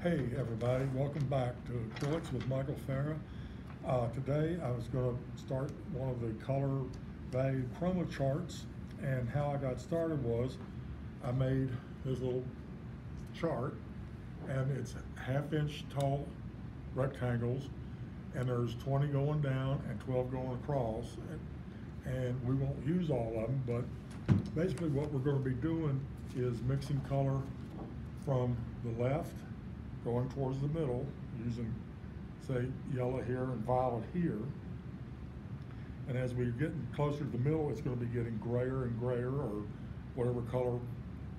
Hey, everybody, welcome back to Acrylics with Michael Farrar. Uh, today, I was gonna start one of the color value chroma charts, and how I got started was, I made this little chart, and it's half-inch tall rectangles, and there's twenty going down and twelve going across, and, and we won't use all of them, but basically what we're gonna be doing is mixing color from the left going towards the middle, using, say, yellow here and violet here. And as we get closer to the middle, it's gonna be getting grayer and grayer, or whatever color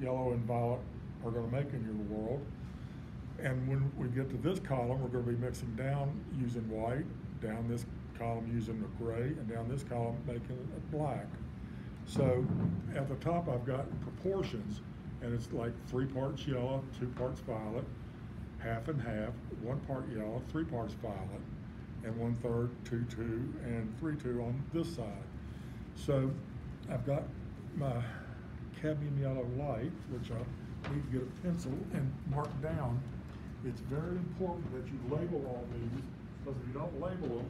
yellow and violet are gonna make in your world. And when we get to this column, we're gonna be mixing down using white, down this column using a gray, and down this column making it black. So at the top, I've got proportions, and it's like three parts yellow, two parts violet, half and half, one part yellow, three parts violet, and one third, two, two, and three, two on this side. So I've got my cadmium yellow light, which I need to get a pencil and mark down. It's very important that you label all these, because if you don't label them,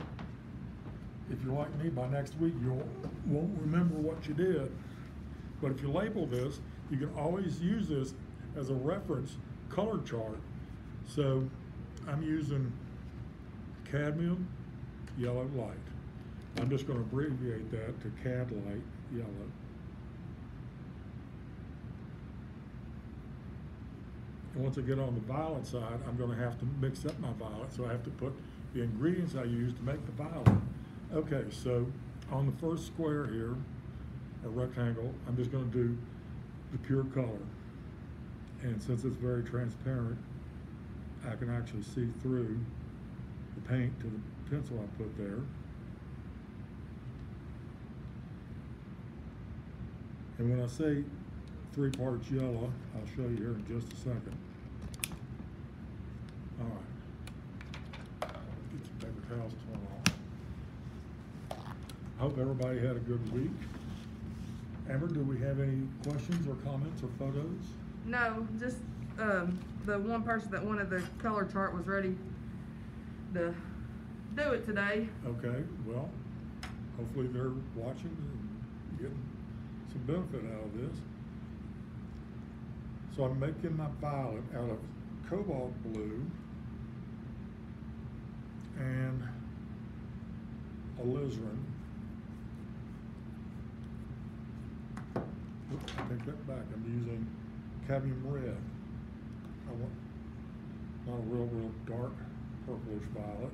if you're like me, by next week, you won't remember what you did. But if you label this, you can always use this as a reference color chart. So I'm using cadmium yellow light. I'm just gonna abbreviate that to cad light yellow. And once I get on the violet side, I'm gonna have to mix up my violet, so I have to put the ingredients I use to make the violet. Okay, so on the first square here, a rectangle, I'm just gonna do the pure color. And since it's very transparent, I can actually see through the paint to the pencil I put there. And when I say three parts yellow, I'll show you here in just a second. All right. Get some paper towels torn off. I hope everybody had a good week. Amber, do we have any questions or comments or photos? No, just, um, the one person that wanted the color chart was ready to do it today. Okay, well, hopefully they're watching and getting some benefit out of this. So I'm making my violet out of cobalt blue and alizarin. Oops, I take that back, I'm using cadmium red. I want, not a real, real dark purplish violet.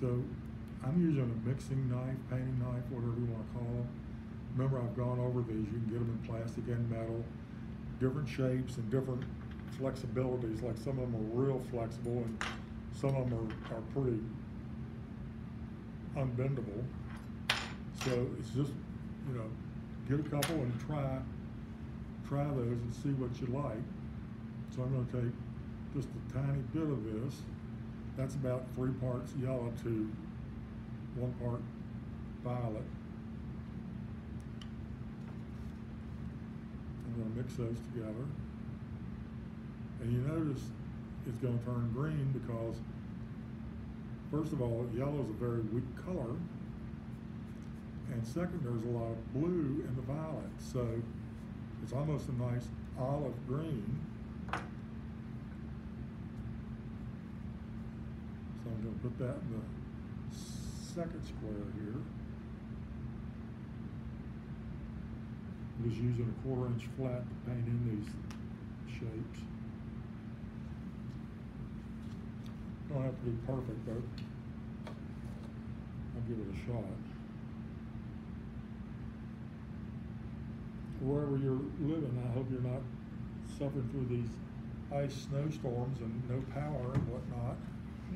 So I'm using a mixing knife, painting knife, whatever you want to call them. Remember, I've gone over these. You can get them in plastic and metal, different shapes and different flexibilities. Like some of them are real flexible and some of them are, are pretty unbendable. So it's just, you know, get a couple and try, try those and see what you like. So I'm gonna take just a tiny bit of this. That's about three parts yellow to one part violet. I'm gonna mix those together. And you notice it's gonna turn green because, first of all, yellow is a very weak color. And second, there's a lot of blue in the violet, so it's almost a nice olive green. So I'm gonna put that in the second square here. I'm just using a quarter inch flat to paint in these shapes. Don't have to be perfect, but I'll give it a shot. Wherever you're living, I hope you're not suffering through these ice snowstorms and no power and whatnot.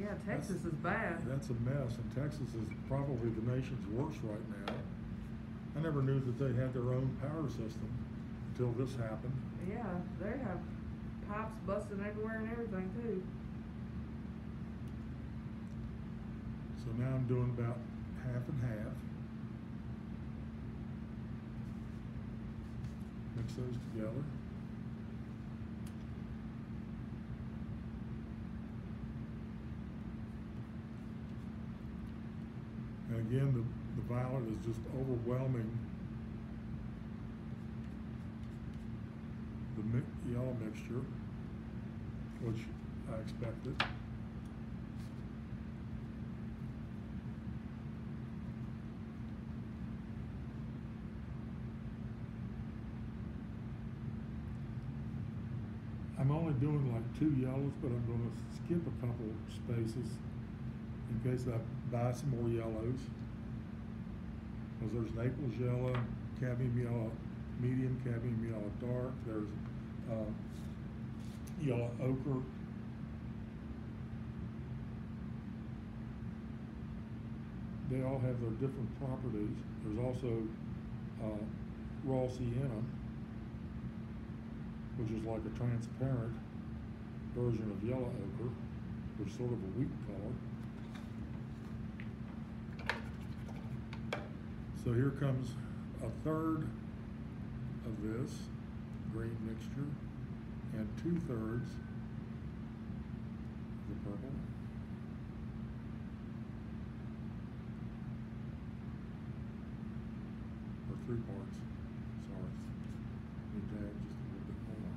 Yeah, Texas is bad. That's a mess, and Texas is probably the nation's worst right now. I never knew that they had their own power system until this happened. Yeah, they have pipes busting everywhere and everything too. So now I'm doing about half and half. Mix those together. And again, the, the violet is just overwhelming the mi- yellow mixture, which I expected. I'm only doing like two yellows, but I'm gonna skip a couple spaces in case I buy some more yellows. Cause there's Naples yellow, cadmium yellow, medium, cadmium yellow dark, there's, uh, yellow ochre. They all have their different properties. There's also, uh, raw sienna, which is like a transparent version of yellow ochre, which is sort of a wheat color. So here comes a third of this green mixture and two thirds of the purple. Or three parts, sorry. Need to add just a little bit more.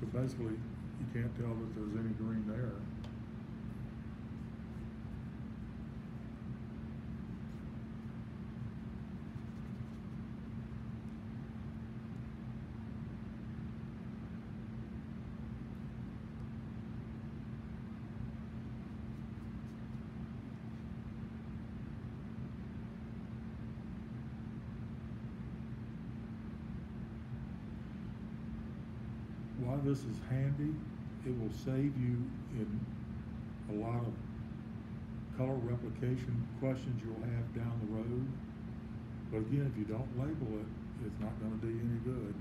So basically, you can't tell that there's any green there. Why this is handy, it will save you in a lot of color replication questions you'll have down the road. But again, if you don't label it, it's not gonna do you any good.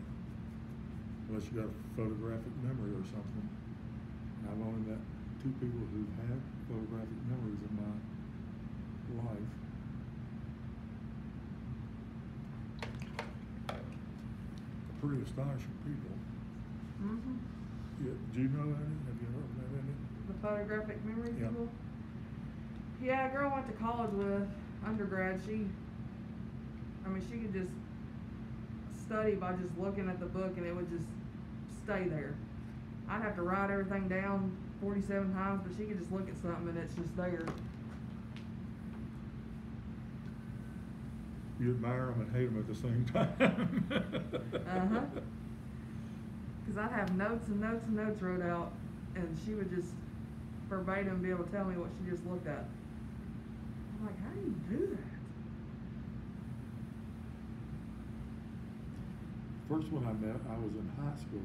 Unless you got a photographic memory or something. I've only met two people who've had photographic memories in my life. Pretty astonishing people. Mm-hmm. Yeah, do you know any? Have you ever met any? The photographic memory Yeah. people. Yeah, a girl I went to college with, undergrad, she, I mean, she could just study by just looking at the book and it would just stay there. I'd have to write everything down forty-seven times, but she could just look at something and it's just there. You admire them and hate them at the same time. Uh-huh. Cause I'd have notes and notes and notes wrote out and she would just verbatim be able to tell me what she just looked at. I'm like, how do you do that? First one I met, I was in high school,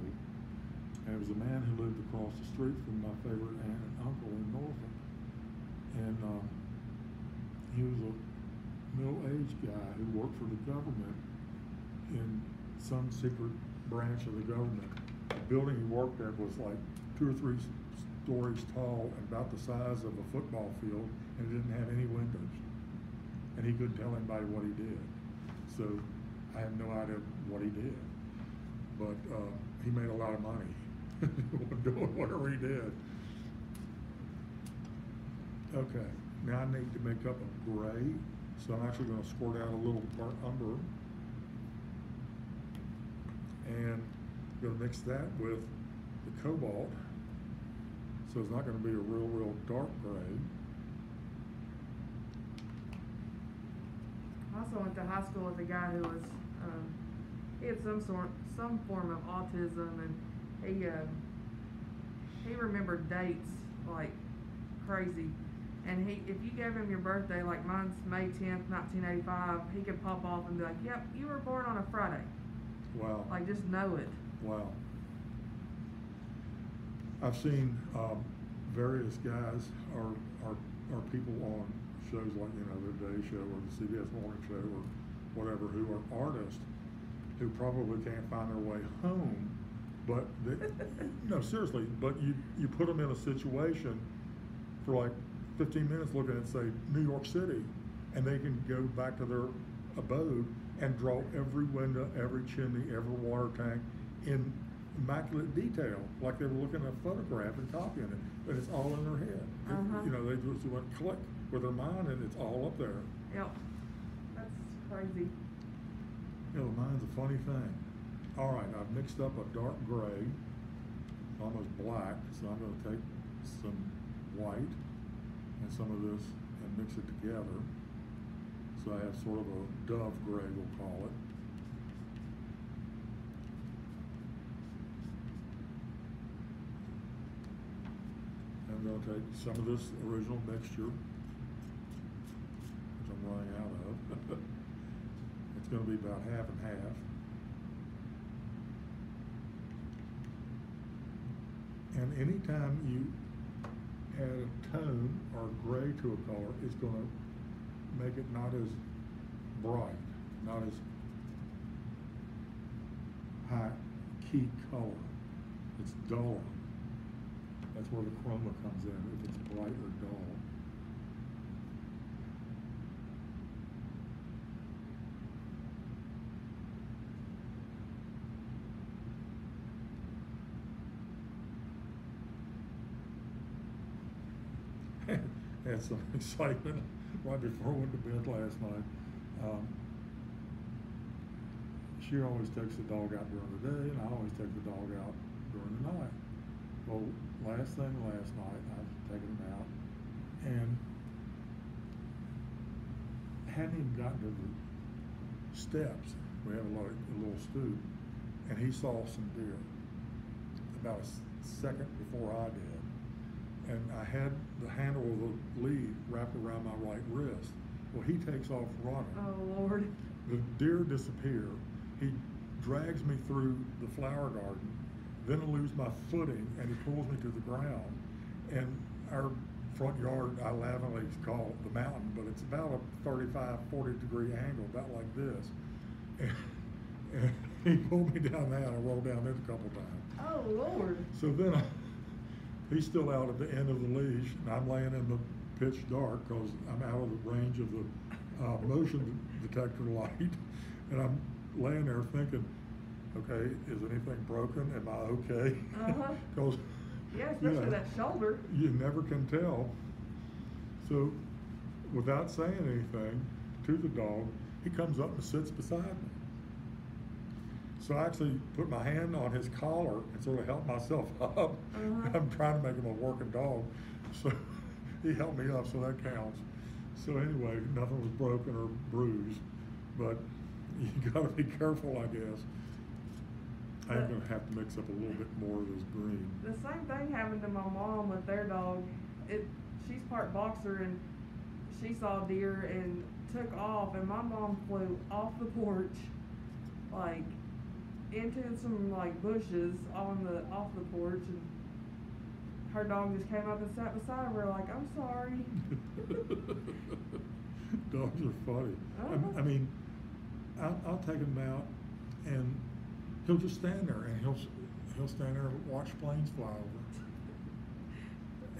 and it was a man who lived across the street from my favorite aunt and uncle in Norfolk. And, um, he was a middle-aged guy who worked for the government in some secret branch of the government. Building he worked at was like two or three stories tall and about the size of a football field, and it didn't have any windows. And he couldn't tell anybody what he did. So I have no idea what he did. But, uh, he made a lot of money doing whatever he did. Okay, now I need to make up a gray, so I'm actually gonna squirt out a little burnt umber. And gonna mix that with the cobalt, so it's not gonna be a real, real dark gray. I also went to high school with a guy who was, um, he had some sort, some form of autism and he, um, he remembered dates like crazy. And he, if you gave him your birthday, like mine's May tenth, nineteen eighty-five, he could pop off and be like, yep, you were born on a Friday. Wow. Like, just know it. Wow. I've seen, um, various guys or, or, or people on shows like, you know, the Day Show or the CBS Morning Show or whatever, who are artists, who probably can't find their way home, but they, no, seriously, but you, you put them in a situation for like fifteen minutes looking at, say, New York City, and they can go back to their abode and draw every window, every chimney, every water tank in immaculate detail, like they were looking at a photograph and copying it, but it's all in their head. It- Uh-huh. You know, they just went click with their mind and it's all up there. Yep, that's crazy. You know, the mind's a funny thing. All right, I've mixed up a dark gray, almost black, so I'm gonna take some white and some of this and mix it together. So I have sort of a dove gray, we'll call it. I'm gonna take some of this original mixture, which I'm running out of. It's gonna be about half and half. And anytime you add a tone or gray to a color, it's gonna make it not as bright, not as high key color. It's duller. That's where the chroma comes in, if it's bright or dull. Had some excitement right before I went to bed last night. Um, she always takes the dog out during the day, and I always take the dog out during the night. Well, last thing last night, I was taking him out, and hadn't even gotten to the steps. We have a, lot of, a little stoop, and he saw some deer about a second before I did. And I had the handle of the lead wrapped around my right wrist. Well, he takes off running. Oh, Lord. The deer disappear. He drags me through the flower garden. Then I lose my footing and he pulls me to the ground. And our front yard, I laughingly call it the mountain, but it's about a 35, 40 degree angle, about like this. And, and he pulled me down that. I rolled down it a couple times. Oh, Lord. So then I, he's still out at the end of the leash, and I'm laying in the pitch dark because I'm out of the range of the uh, motion detector light, and I'm laying there thinking, okay, is anything broken? Am I okay? Uh-huh. Because Yeah, especially that shoulder. you never can tell. So, without saying anything to the dog, he comes up and sits beside me. So I actually put my hand on his collar and sort of helped myself up. Uh-huh. I'm trying to make him a working dog, so he helped me up, so that counts. So anyway, nothing was broken or bruised, but you gotta be careful, I guess. I'm gonna have to mix up a little bit more of this green. The same thing happened to my mom with their dog. It, she's part boxer and she saw deer and took off and my mom flew off the porch, like, into some like bushes on the, off the porch and her dog just came up and sat beside her like, I'm sorry. Dogs are funny. I- Uh-huh. I mean, I'll, I'll take them out and he'll just stand there and he'll, he'll stand there and watch planes fly over.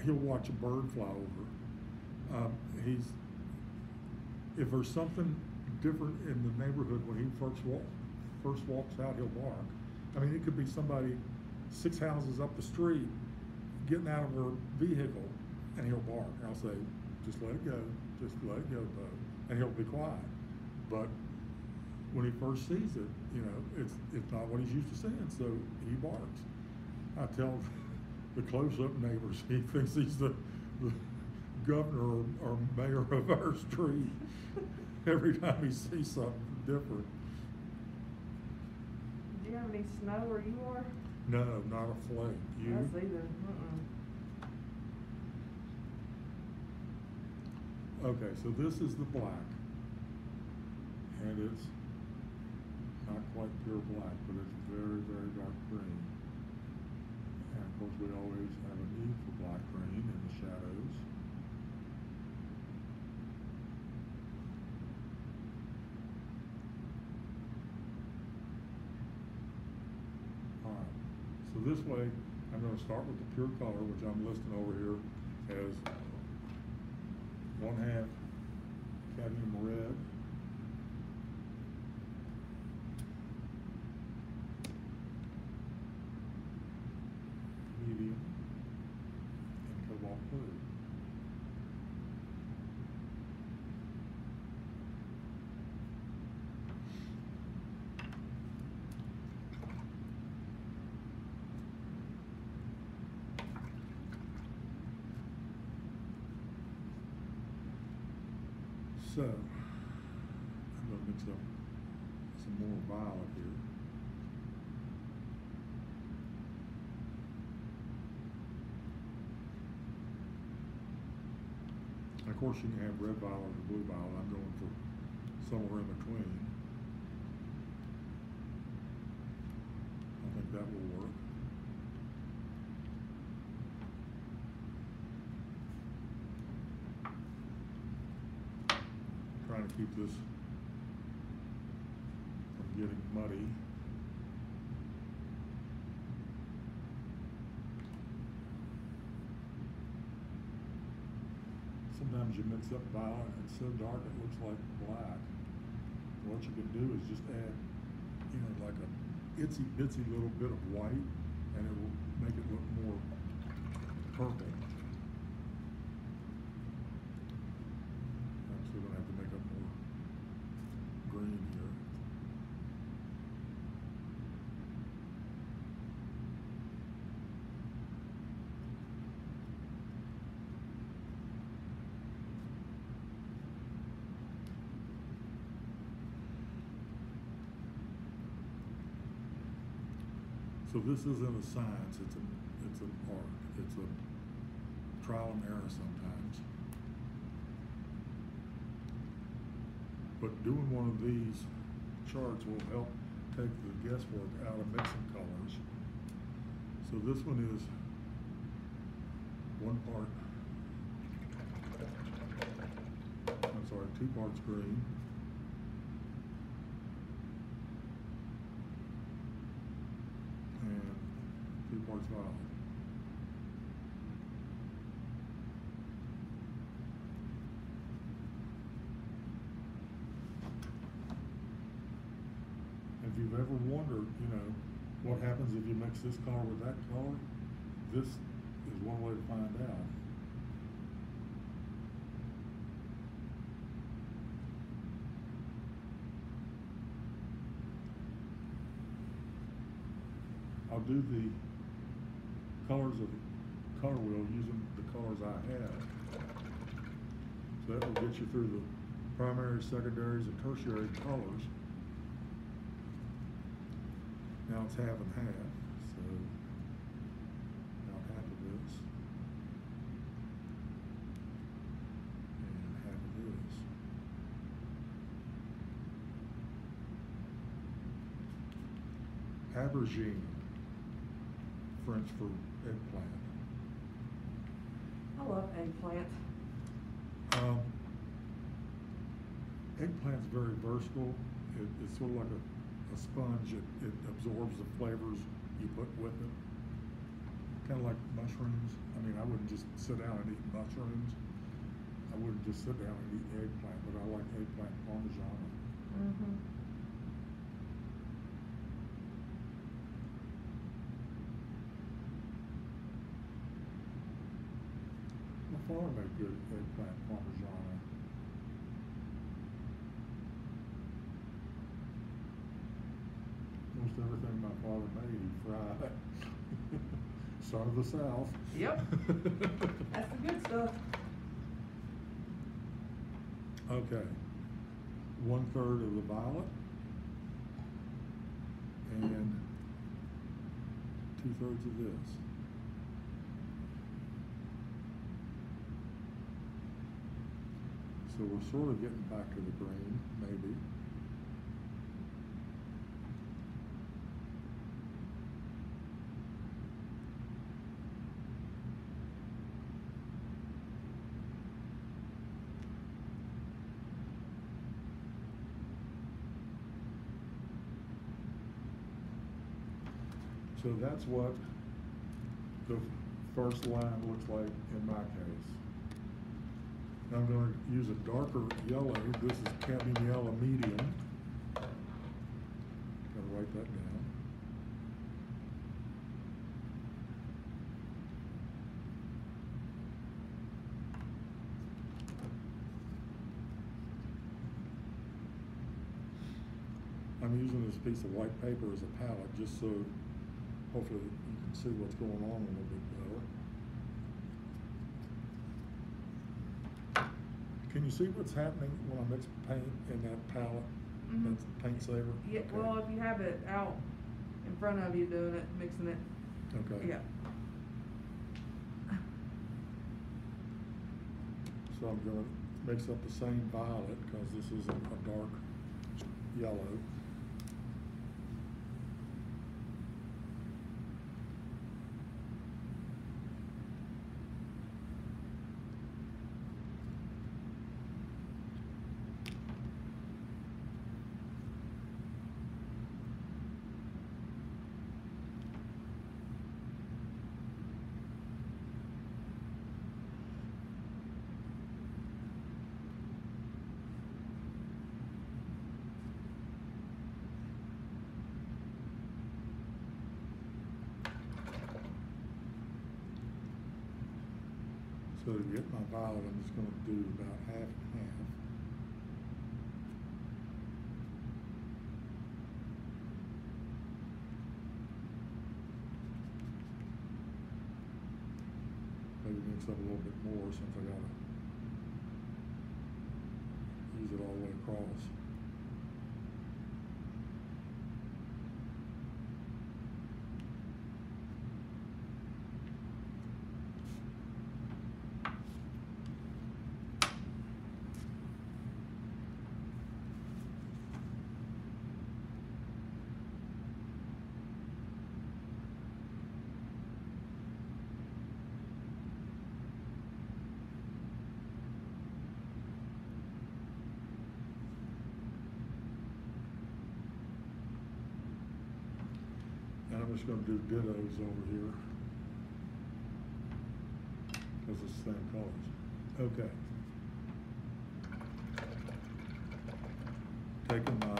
He'll watch a bird fly over. Um, he's, if there's something different in the neighborhood when he first walk, first walks out, he'll bark. I mean, it could be somebody six houses up the street getting out of her vehicle and he'll bark. And I'll say, just let it go, just let it go. And he'll be quiet. But when he first sees it, you know, it's, it's not what he's used to seeing, so he barks. I tell the close-up neighbors, he thinks he's the, the governor or, or mayor of our street every time he sees something different. Do you have any snow where you are? No, not a flake. You? Us either. Uh-uh. Okay, so this is the black. And it's not quite pure black, but it's very, very dark green. And Of course, we always have a need for black green in the shadows. Alright, so this way, I'm gonna start with the pure color, which I'm listing over here as one half cadmium red. Medium and cobalt blue. So, I'm gonna mix up some more violet here. Of course, you can have red violet or blue violet, I'm going for somewhere in between. I think that will work. Trying to keep this from getting muddy. Sometimes you mix up violet and it's so dark it looks like black. What you can do is just add, you know, like a itsy bitsy little bit of white and it will make it look more purple. I'm still gonna have to make up more green here. So this isn't a science, it's a, it's an art, it's a trial and error sometimes. But doing one of these charts will help take the guesswork out of mixing colors. So this one is one part, I'm sorry, two parts green. And If you've ever wondered, you know, what happens if you mix this color with that color, this is one way to find out. I'll do the colors of the color wheel using the colors I have. So that will get you through the primaries, secondaries, and tertiary colors. Now it's half and half, so about half of this. And half of this. For eggplant. I love eggplant. Um, eggplant's very versatile. It, it's sort of like a, a sponge. It, it absorbs the flavors you put with it. Kind of like mushrooms. I mean, I wouldn't just sit down and eat mushrooms. I wouldn't just sit down and eat eggplant, but I like eggplant parmesan. Mm-hmm. My father made good eggplant parmesan. Most everything my father made, he fried. Son of the South. Yep. That's the good stuff. Okay, one third of the violet. And two thirds of this. So we're sort of getting back to the brain, maybe. So that's what the first line looks like in my case. I'm gonna use a darker yellow, this is cadmium yellow medium. Gotta write that down. I'm using this piece of white paper as a palette, just so hopefully you can see what's going on a little bit better. Can you see what's happening when I mix paint in that palette? Mhm. That's paint saver? Yeah, Okay. well, if you have it out in front of you doing it, mixing it, Okay. yeah. So I'm gonna mix up the same violet, cause this is a, a dark yellow. So to get my violet, I'm just gonna do about half and half. Maybe mix up a little bit more since I gotta use it all the way across. And I'm just gonna do dittos over here. Cause it's the same colors. Okay. Taking my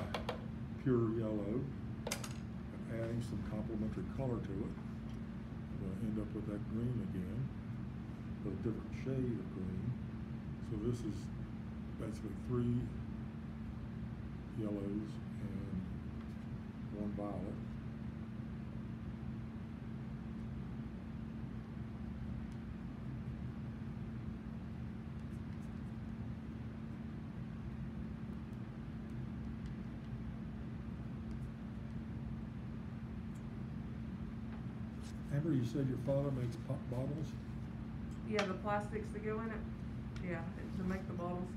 pure yellow and adding some complementary color to it. I'm gonna end up with that green again, but a different shade of green. So this is basically three yellows and one violet. Amber, you said your father makes pop bottles? Yeah, the plastics that go in it, yeah, to make the bottles.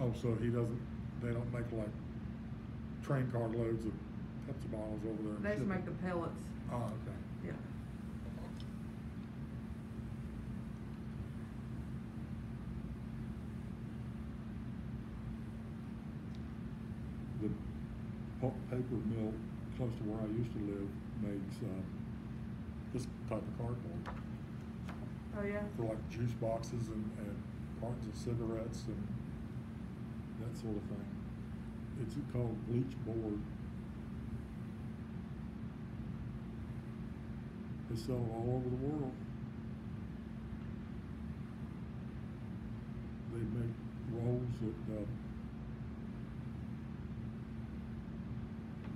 Oh, so he doesn't, they don't make like train car loads of Pepsi bottles over there? They just make the pellets, Oh, okay. yeah. The pulp paper mill close to where I used to live makes, um, this type of cardboard Oh, yeah? for like juice boxes and, and cartons of cigarettes and that sort of thing. It's called bleach board. They sell it all over the world. They make rolls that, uh,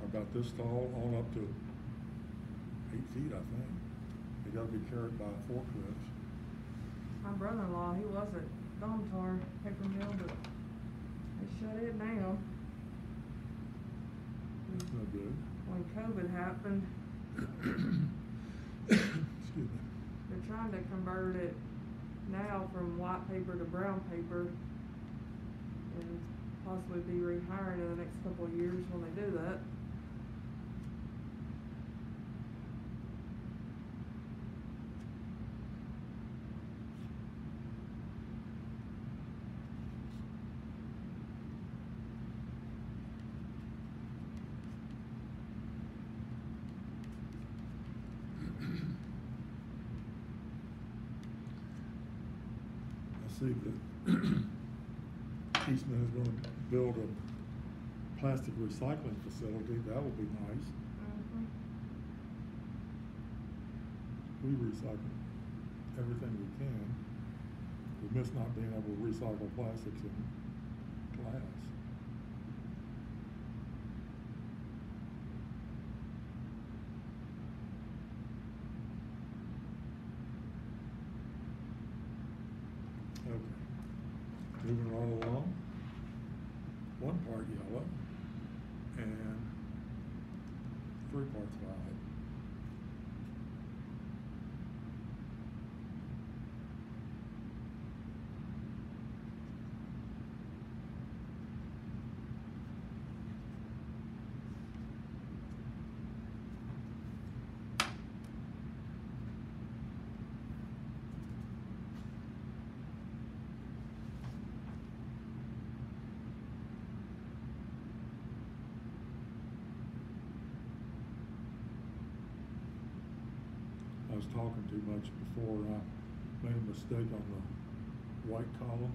are about this tall on up to eight feet, I think. They gotta be carried by forklifts. My brother-in-law, he was at Domtar Paper Mill, but they shut it down. That's no good. When COVID happened, Excuse me. they're trying to convert it now from white paper to brown paper. And possibly be rehiring in the next couple of years when they do that. See that Eastman is gonna build a plastic recycling facility, that will be nice. Mhm. We recycle everything we can. We miss not being able to recycle plastics in glass. Okay. Moving right along. One part yellow and three parts violet. I was talking too much before, I made a mistake on the white column.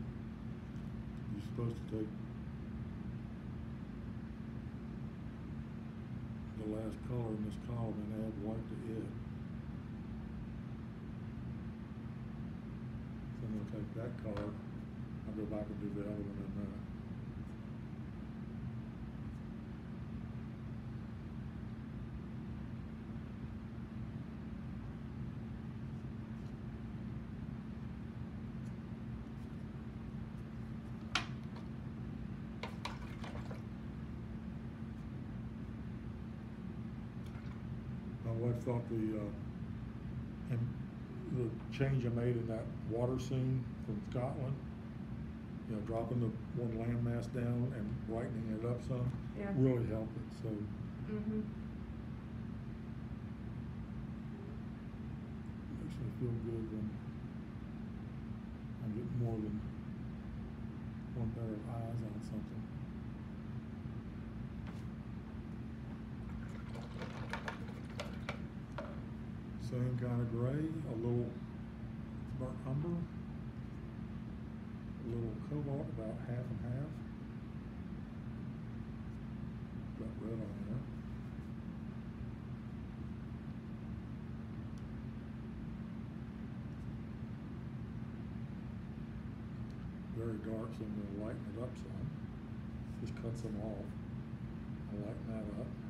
You're supposed to take the last color in this column and add white to it. So I'm gonna take that color, I'll go back and do the other one a minute. My wife thought the, uh, and the change I made in that water scene from Scotland, you know, dropping the one landmass down and brightening it up some, Yeah. really helped it, so. Mhm. Makes me feel good when I get more than one pair of eyes on something. Same kind of gray, a little burnt umber, a little cobalt, about half and half. Got red on there. very dark, so I'm gonna lighten it up some. Just cut some off. I'll lighten that up.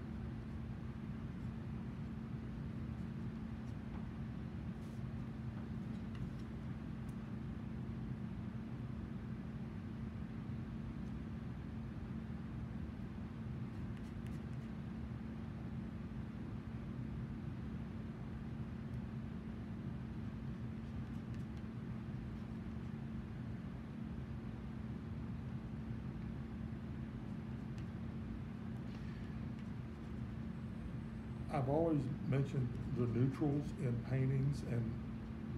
I've always mentioned the neutrals in paintings and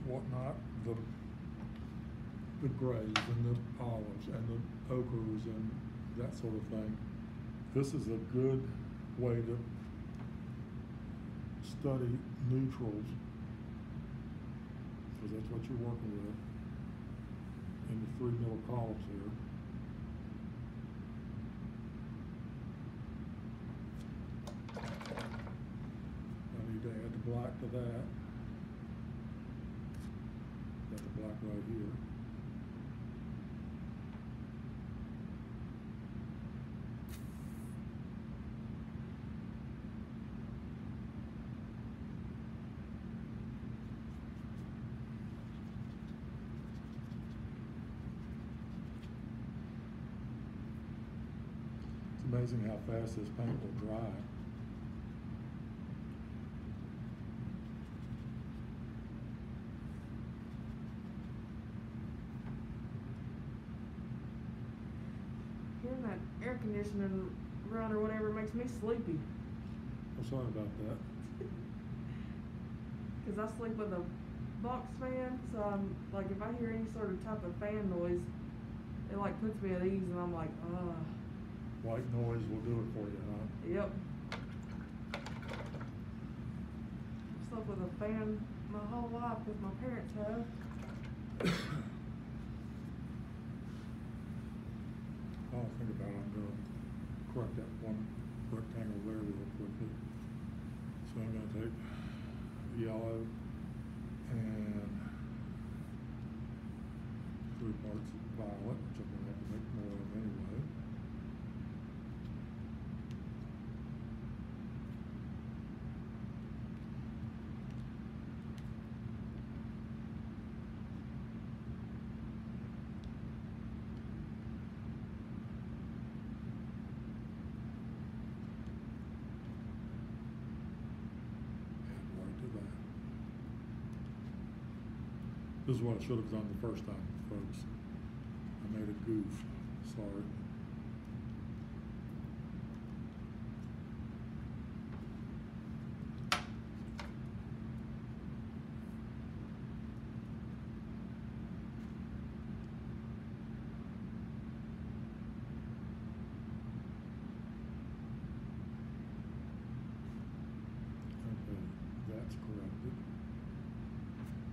whatnot, the, the grays and the olives and the ochres and that sort of thing. This is a good way to study neutrals, because that's what you're working with in the three middle columns here. I black to that. Got the black right here. It's amazing how fast this paint will dry. Hearing that conditioning run or whatever makes me sleepy. I'm sorry about that. Cause I sleep with a box fan, so I'm, like, if I hear any sort of type of fan noise, it like puts me at ease and I'm like, ah, White noise will do it for you, huh? yep. I slept with a fan my whole life, cause my parents have. I'll think about it, I'm gonna correct that one rectangle there real quickly. So I'm gonna take yellow and three parts of violet, which I'm gonna have to make more of anyway. Add right to that. This is what I should have done the first time, folks. I made a goof, sorry. Okay, that's corrected.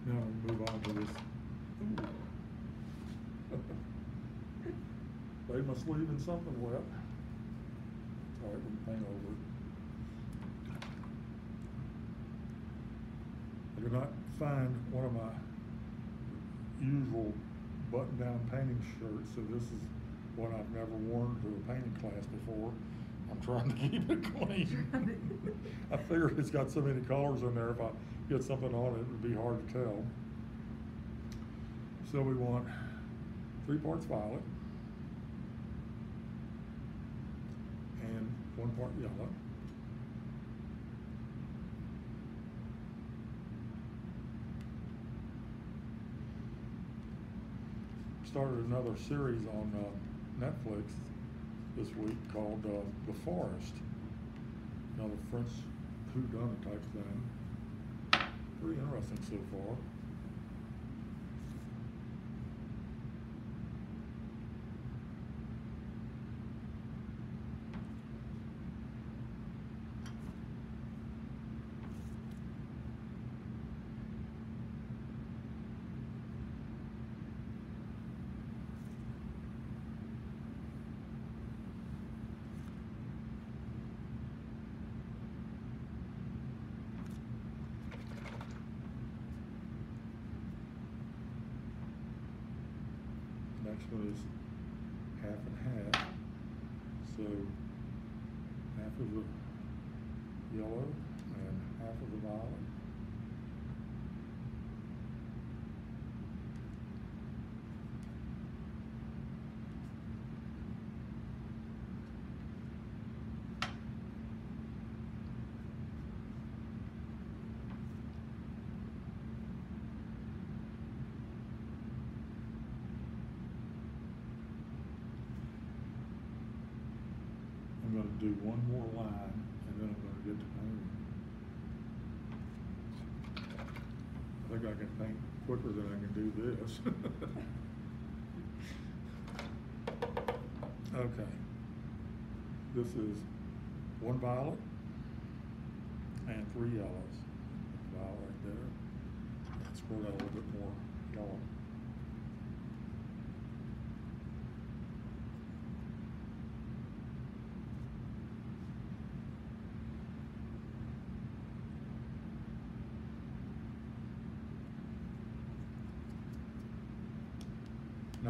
Now we move on to this. Ooh. Laid my sleeve in something wet. Sorry, we can paint over it. I could not find one of my usual button-down painting shirts, so this is one I've never worn to a painting class before. I'm trying to keep it clean. I figured it's got so many colors in there, if I get something on it, it would be hard to tell. So we want three parts violet and one part yellow. Started another series on uh, Netflix this week called uh, The Forest. Another French whodunit type thing. Pretty interesting so far. One is half and half. So half of the yellow and half of the violet. I'm gonna do one more line and then I'm gonna get to painting. I think I can paint quicker than I can do this. Okay. This is one violet and three yellows. Violet right there. And squirt out a little bit more yellow.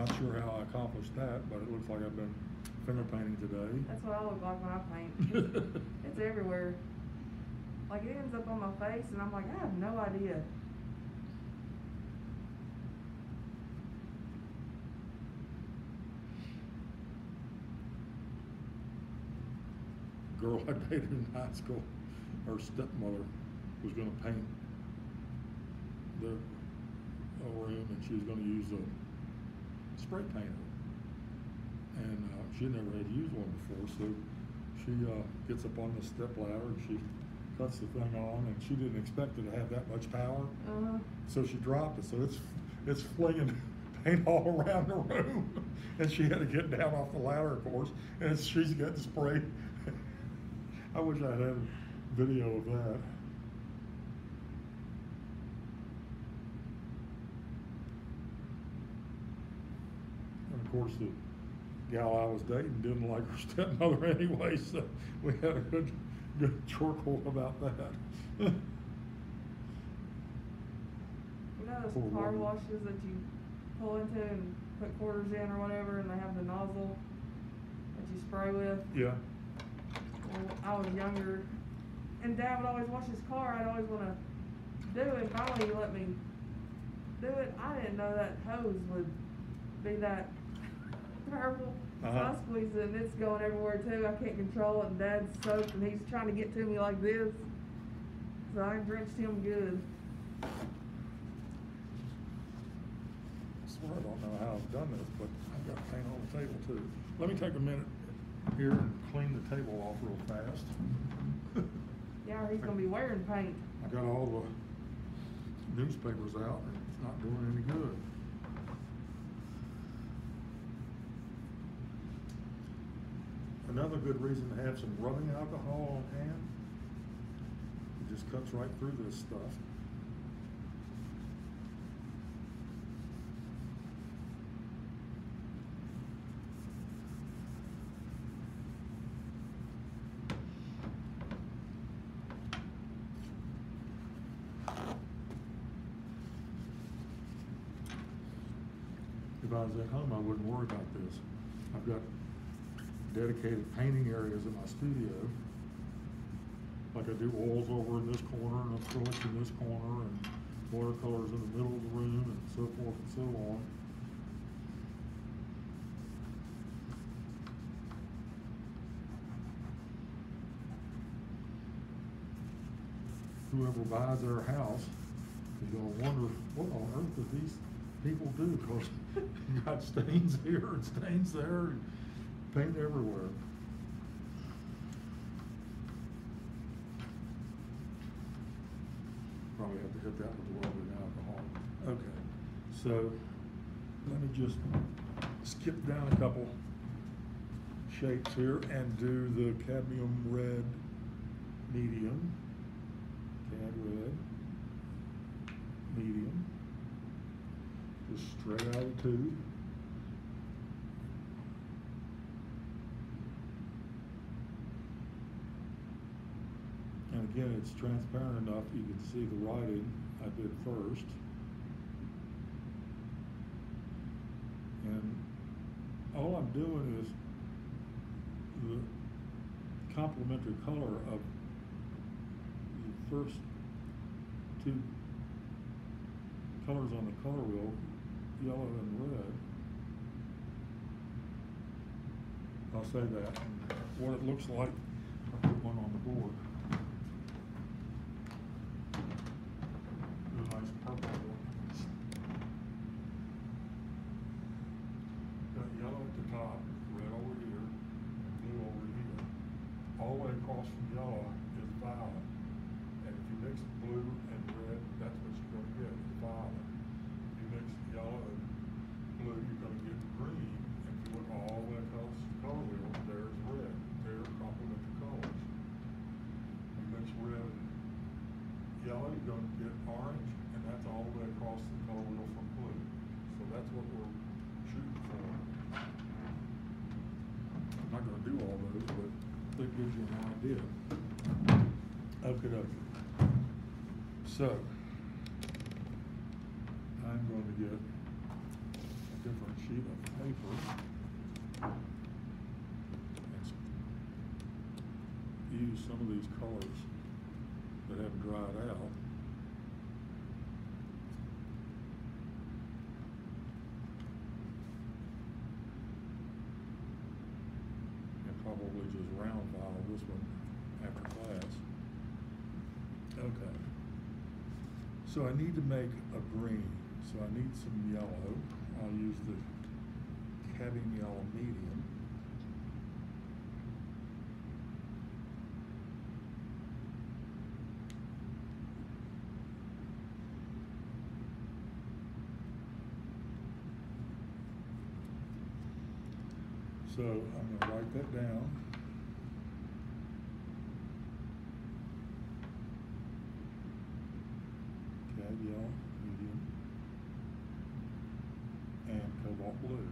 Not sure how I accomplished that, but it looks like I've been finger painting today. That's what I look like when I paint. It's everywhere. Like it ends up on my face and I'm like, I have no idea. Girl I dated in high school, her stepmother was gonna paint the room and she was gonna use a spray painter. And, uh, she never had used one before, so she, uh, gets up on the step ladder and she cuts the thing on and she didn't expect it to have that much power. Uh, So she dropped it, so it's, it's flinging paint all around the room. And she had to get down off the ladder, of course, and she's getting sprayed. I wish I had a video of that. And of course, the gal I was dating didn't like her stepmother anyway, so we had a good, good chortle about that. You know Poor those car woman. washes that you pull into and put quarters in or whatever, and they have the nozzle that you spray with? Yeah, Well, I was younger, and Dad would always wash his car. I'd always want to do it. Finally, he let me do it. I didn't know that hose would be that powerful. So I Uh-huh. squeeze it, and it's going everywhere too. I can't control it, and Dad's soaked, and he's trying to get to me like this. So I drenched him good. I swear I don't know how I've done this, but I've got paint on the table too. Let me take a minute here and clean the table off real fast. Yeah, he's gonna be wearing paint. I got all the newspapers out and it's not doing any good. Another good reason to have some rubbing alcohol on hand. It just cuts right through this stuff. If I was at home, I wouldn't worry about this. I've got dedicated painting areas in my studio. Like I do oils over in this corner and acrylics in this corner and watercolors in the middle of the room and so forth and so on. Whoever buys their house is gonna wonder, what on earth do these people do? Cause you got stains here and stains there and paint everywhere. Probably have to hit that with a little bit of alcohol. Okay, so let me just skip down a couple shapes here and do the cadmium red medium. Cad red, medium. Just straight out of the tube. And again, it's transparent enough, you can see the writing I did first. And all I'm doing is the complementary color of the first two colors on the color wheel, yellow and red. I'll say that, what it looks like, I'll put one on the board. Top, red over here, and blue over here. All the way across from yellow is violet. And if you mix blue and red, that's what you're gonna get, is violet. If you mix yellow and blue, you're gonna get green. If you look all the way across the color wheel, there's red. They're complementary colors. You mix red and yellow, you're gonna get orange, and that's all the way across the color wheel from blue. So that's what we're shooting for. I'm not gonna do all those, but that gives you an idea. Okay, okay. So, I'm going to get a different sheet of paper. and Use some of these colors that have dried out. And probably just round file this one after class. Okay. So I need to make a green, so I need some yellow. I'll use the cadmium yellow medium. So I'm gonna write that down. Cad yellow, medium, and cobalt blue.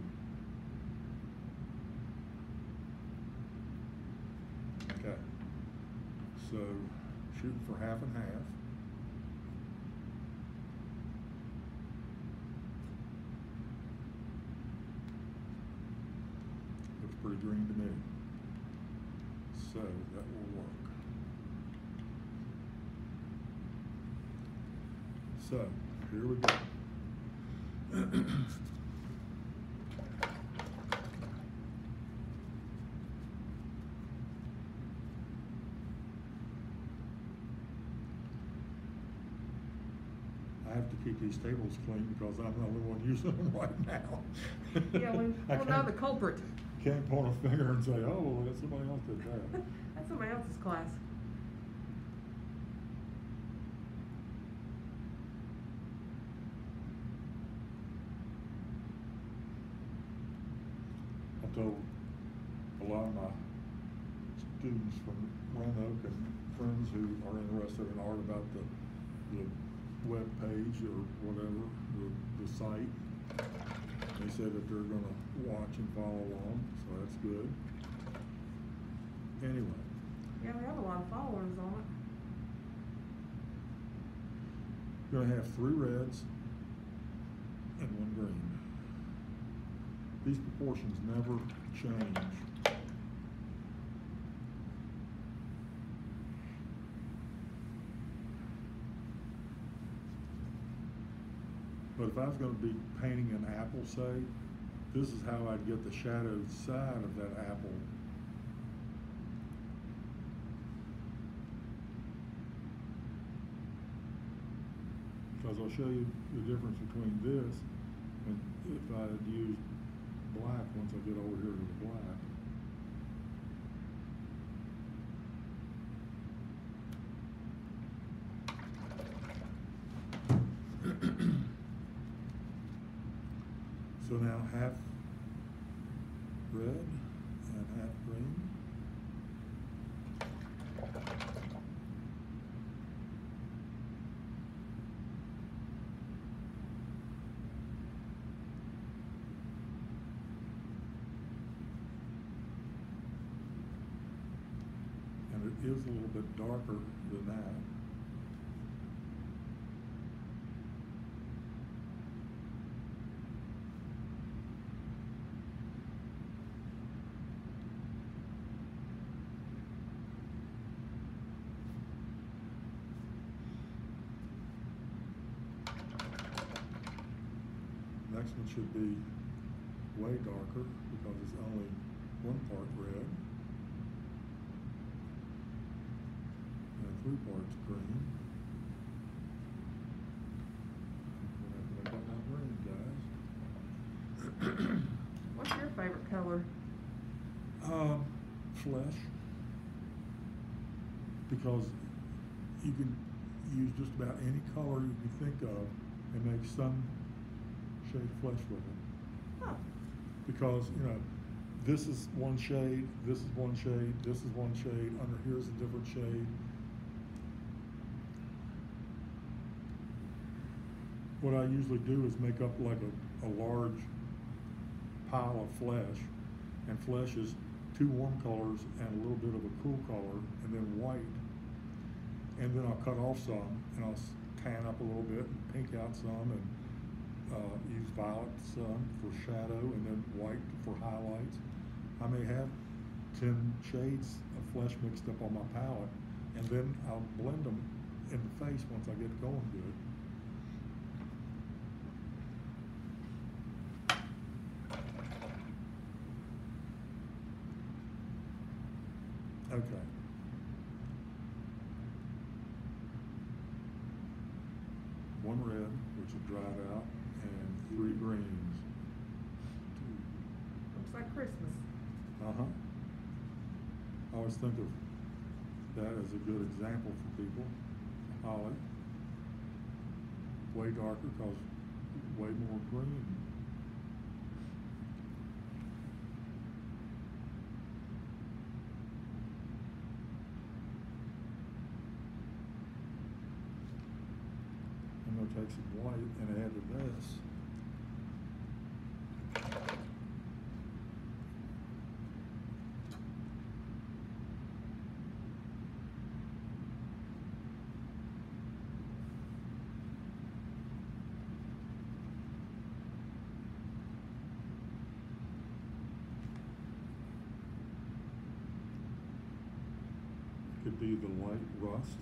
So shooting for half and half. Looks pretty green to me. So that will work. So, here we go. I have to keep these tables clean because I'm the only one using them right now. Yeah, we I don't know can't- the culprit. Can't point a finger and say, oh, well, that's somebody else did that. That's somebody else's class. I told a lot of my students from Roanoke and friends who are interested in art about the, the web page or whatever, the, the site. They said that they're gonna watch and follow along, so that's good. Anyway, Yeah, we have a lot of followers on it. gonna have three reds and one green. These proportions never change. But if I was gonna be painting an apple, say, this is how I'd get the shadowed side of that apple. Because I'll show you the difference between this and if I had used black once I get over here to the black. So now half red and half green. And it is a little bit darker than that. Next one should be way darker because it's only one part red. And three parts green. We're gonna make that green, guys. What's your favorite color? Um, flesh. Because you can use just about any color you can think of and make some shade of flesh with it. Huh. Because, you know, this is one shade, this is one shade, this is one shade, under here is a different shade. What I usually do is make up like a, a large pile of flesh, and flesh is two warm colors and a little bit of a cool color, and then white. And then I'll cut off some, and I'll tan up a little bit, and pink out some, and uh, use violet some for shadow, and then white for highlights. I may have ten shades of flesh mixed up on my palette, and then I'll blend them in the face once I get going good. Okay. One red, which is dried out, and three greens. Looks like Christmas. Uh-huh. I always think of that as a good example for people. Holly. Way darker because way more green. I'm gonna take some white and add to this. Could be the light rust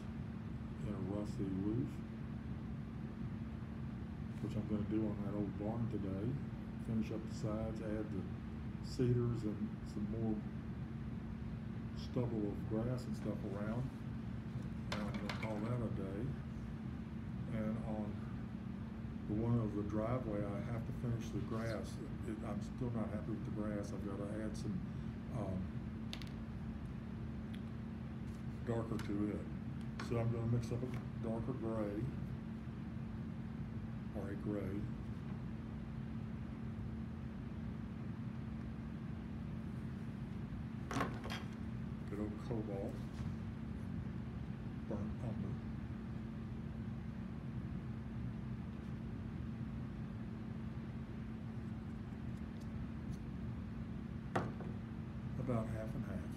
in a rusty roof, which I'm gonna do on that old barn today. Finish up the sides, add the cedars and some more stubble of grass and stuff around. And I'm gonna call that a day. And on the one of the driveway, I have to finish the grass. It, I'm still not happy with the grass. I've gotta add some, um, darker to it. So I'm gonna mix up a darker gray, or a gray. Good old cobalt, burnt umber. About half and half.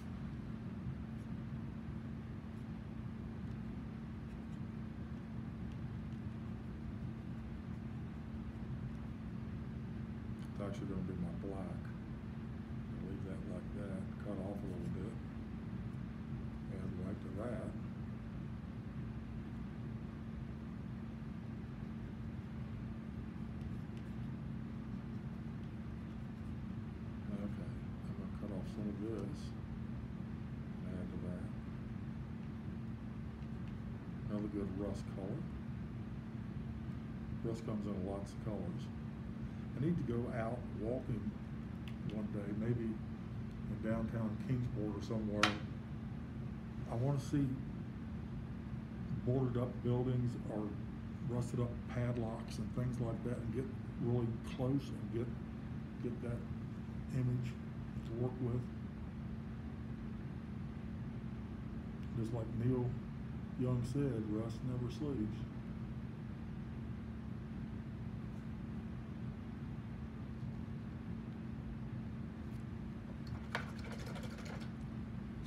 Actually gonna be my black. I'll Leave that like that, cut off a little bit. Add white to that. Okay, I'm gonna cut off some of this. Add to that. Another good rust color. Rust comes in lots of colors. Need to go out walking one day, maybe in downtown Kingsport or somewhere. I wanna see boarded up buildings or rusted up padlocks and things like that and get really close and get, get that image to work with. Just like Neil Young said, rust never sleeps.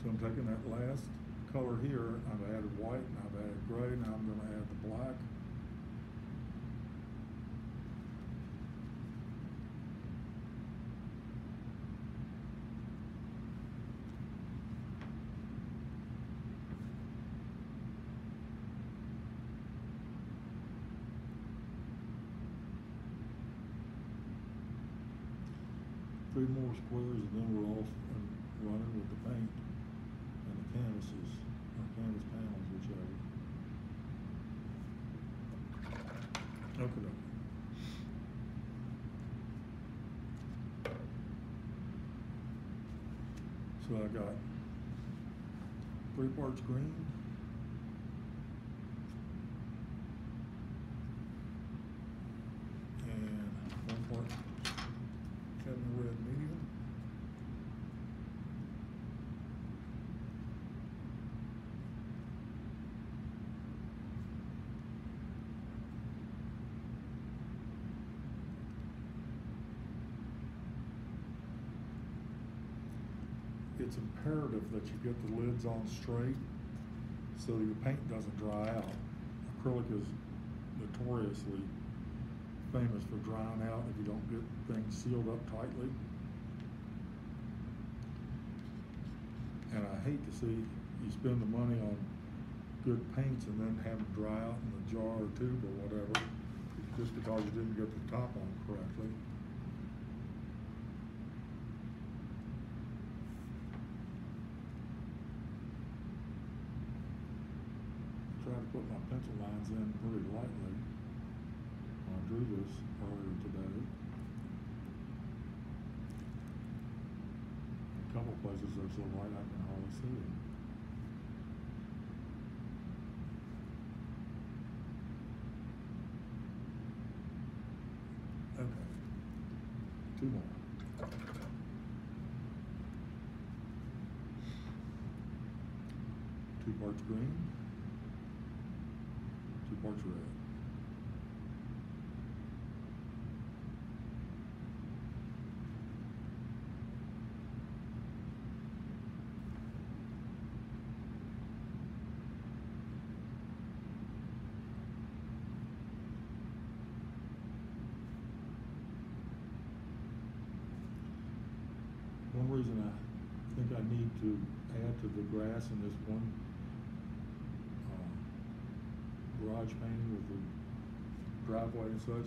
So I'm taking that last color here, I've added white and I've added gray, now I'm gonna add the black. Three more squares and then we're off and running with the paint or whichever. Okay. So I got three parts green. And one part cadmium red medium. It's imperative that you get the lids on straight so your paint doesn't dry out. Acrylic is notoriously famous for drying out if you don't get things sealed up tightly. And I hate to see you spend the money on good paints and then have them dry out in a jar or tube or whatever, just because you didn't get the top on correctly. Try to put my pencil lines in pretty lightly. I drew this earlier today. A couple places they're so light I can hardly see them. Okay. Two more. Two parts green, and I think I need to add to the grass in this one uh, garage painting with the driveway and such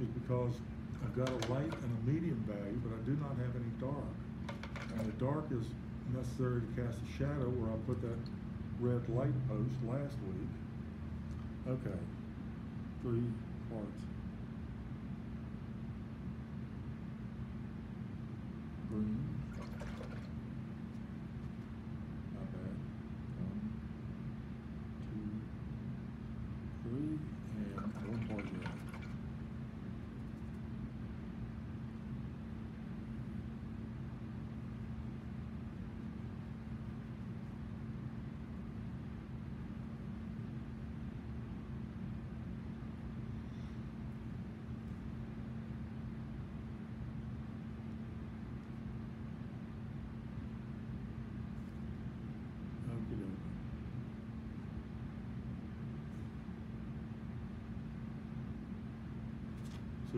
is because I've got a light and a medium value, but I do not have any dark. And the dark is necessary to cast a shadow where I put that red light post last week. Okay, three parts.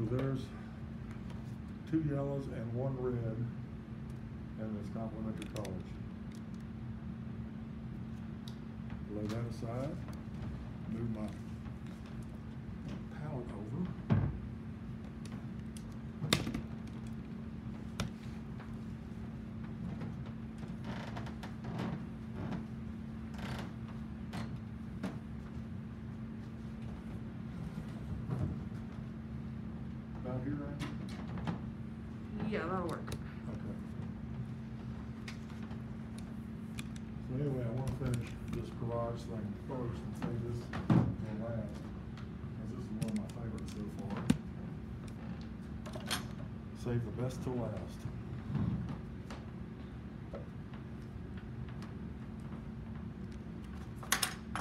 So there's two yellows and one red, and it's complementary colors. Lay that aside, move my palette over. About here, Randy? Yeah, that'll work. Okay. So anyway, I wanna finish this garage thing first and say this will last, cause this is one of my favorites so far. Save the best to last. I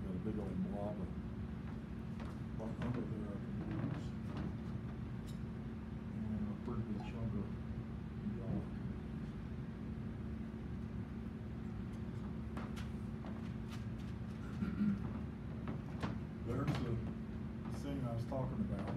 got a big old blob of, blob under there I can use. And a pretty good chunk of yellow. There's the thing I was talking about.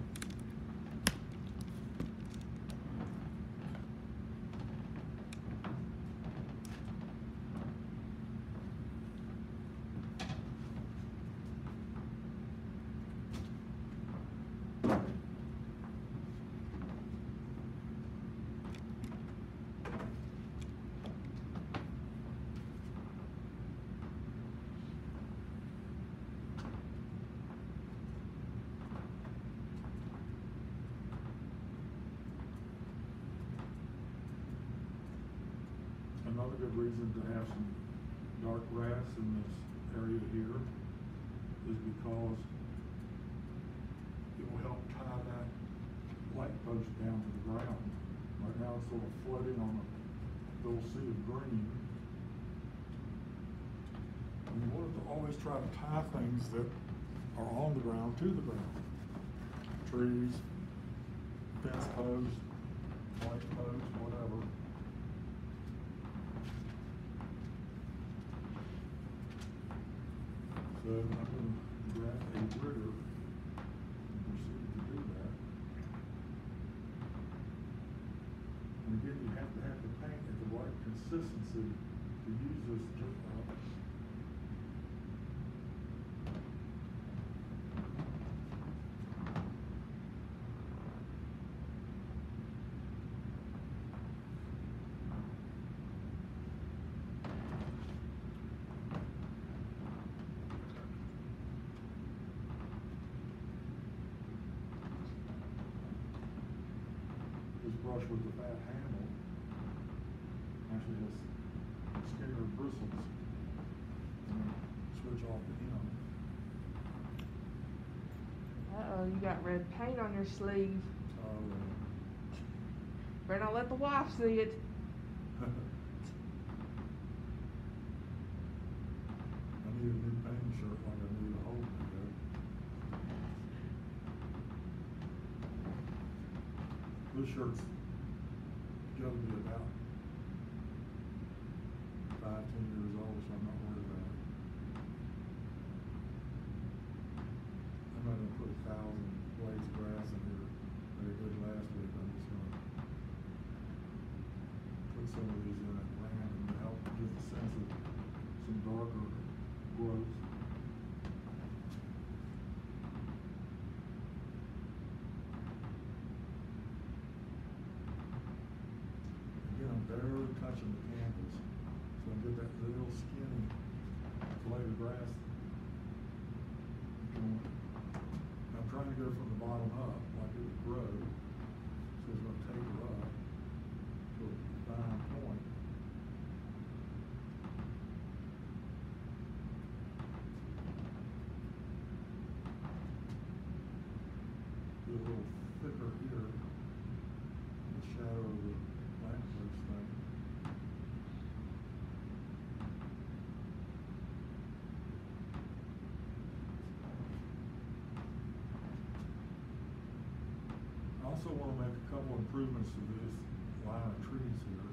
Another good reason to have some dark grass in this area here is because it will help tie that light post down to the ground. Right now it's sort of floating on a little sea of green. And you want to always try to tie things that are on the ground to the ground. Trees, fence posts, light posts, whatever. So I'm gonna grab a rigger and proceed to do that. And again, you have to have the paint at the right consistency to use this brush with the fat handle actually has skinnier bristles. And then switch off the end. Uh-oh, you got red paint on your sleeve. Uh, Better not let the wife see it. I need a new shirt like I need a whole new. This shirt's gotta be about five, ten years old, so I'm not worried about it. I'm not gonna put a thousand blades of grass in here that I did last week, I'm just gonna put some of these in at random to help give a sense of some darker growth. barely touching the canvas. So I get that little skinny blade of grass going. I'm trying to go from the bottom up, like it would grow. So it's gonna taper up to a fine point. Be a little thicker here in the shadow of the lamppost thing. I also wanna make a couple improvements to this line of trees here.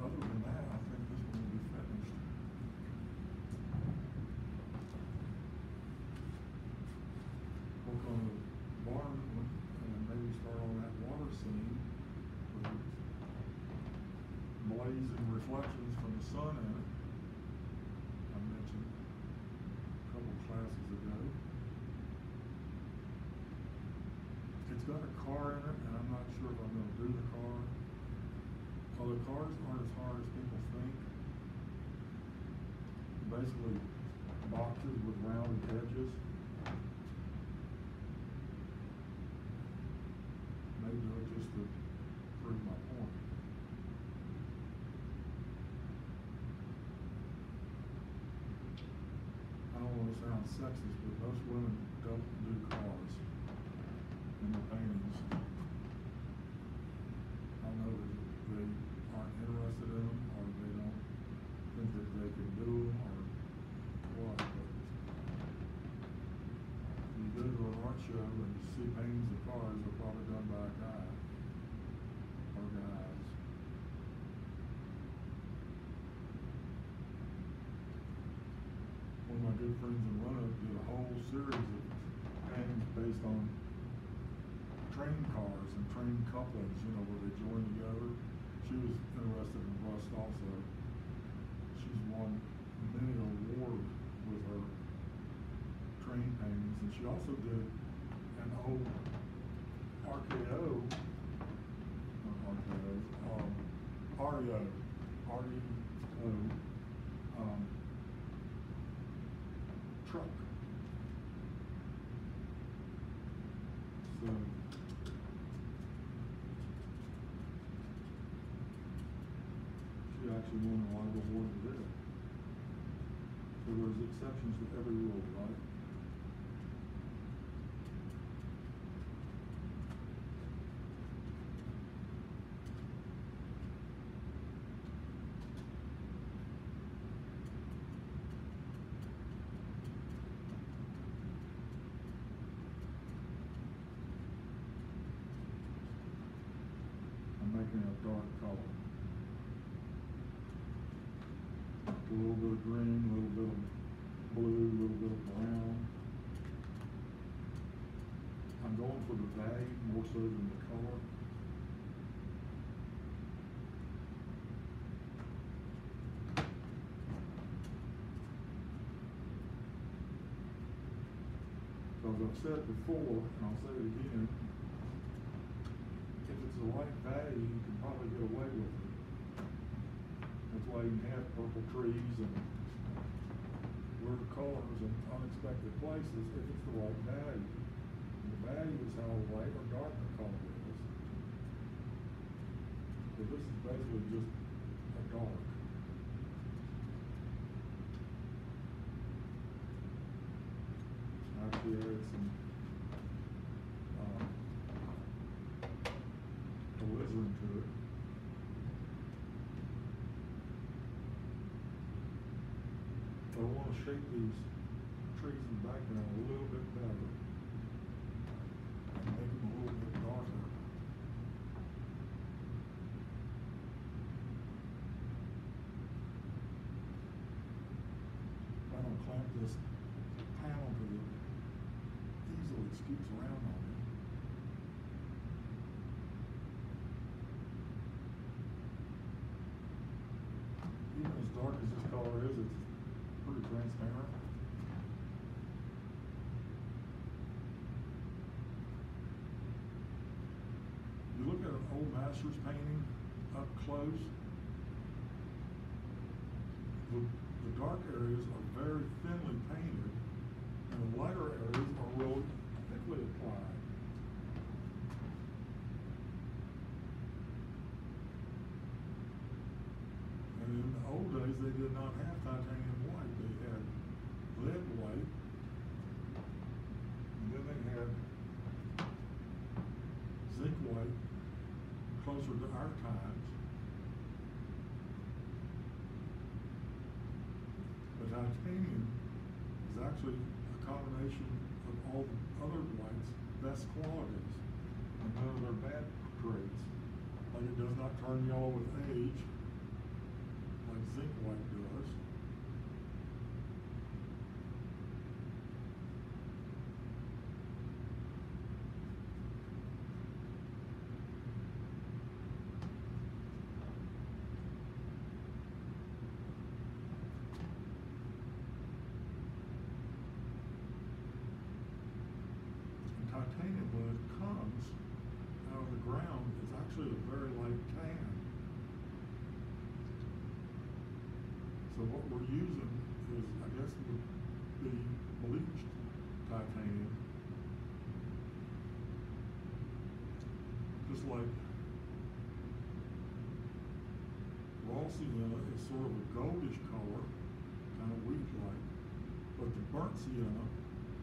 Other than that, I think this will be finished. Work on the barn and maybe start on that water scene with blazing reflections from the sun in it. I mentioned a couple classes ago. It's got a car in it, and I'm not sure if I'm gonna do the car. Although cars aren't as hard as people think. Basically, boxes with rounded edges. Maybe it just to prove my point. I don't wanna sound sexist, but most women don't do cars in their paintings. I know that they aren't interested in them, or they don't think that they can do them, or what, but you go to an art show and you see paintings of cars, they're probably done by a guy, or guys. One of my good friends in Roanoke did a whole series of paintings based on train cars and train couplings, you know, where they join together. She was interested in rust also. She's won many awards with her train paintings, and she also did an old RKO, RKO, um, REO, REO, um, truck. So. She actually won a lot of awards it. So there's exceptions to every rule, right? I'm making it a dark color. A little bit of green, a little bit of blue, a little bit of brown. I'm going for the value more so than the color. Because I've said before, and I'll say it again, it's the right value, you can probably get away with it. That's why you have purple trees and weird colors in unexpected places if it's the right value. And the value is how light or dark the color is. So this is basically just a dark. Actually added some, um, alizarin to it. Shape these trees in the background a little bit better. And make a little bit darker. I don't clamp this panel to the easel, it scoots around on me. Even as dark as this color is, it's in? You look at an old master's painting up close, the, the dark areas are very thinly painted, and the lighter areas are real thickly applied. And in the old days, they did not have titanium But is actually a combination of all the other whites' best qualities and none of their bad traits. Like it does not turn yellow with age, like zinc white does. And titanium, when it comes out of the ground, is actually a very light tan. What we're using is, I guess, would be bleached titanium. Just like raw sienna is sort of a goldish color, kind of wheat-like. But the burnt sienna,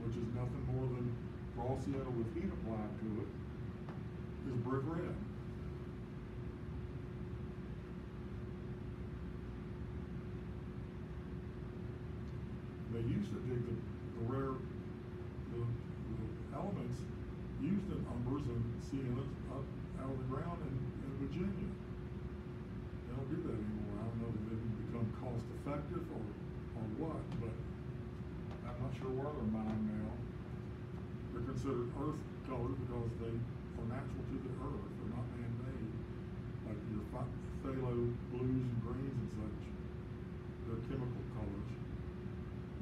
which is nothing more than raw sienna with heat applied to it, is brick red. To dig the, the rare, the, the elements used in umbers and siennas up out of the ground in, in Virginia. They don't do that anymore. I don't know if didn't become cost effective or, or what, but I'm not sure where they're mined now. They're considered earth colors because they are natural to the earth. They're not man-made. Like your phthalo blues and greens and such. They're chemical colors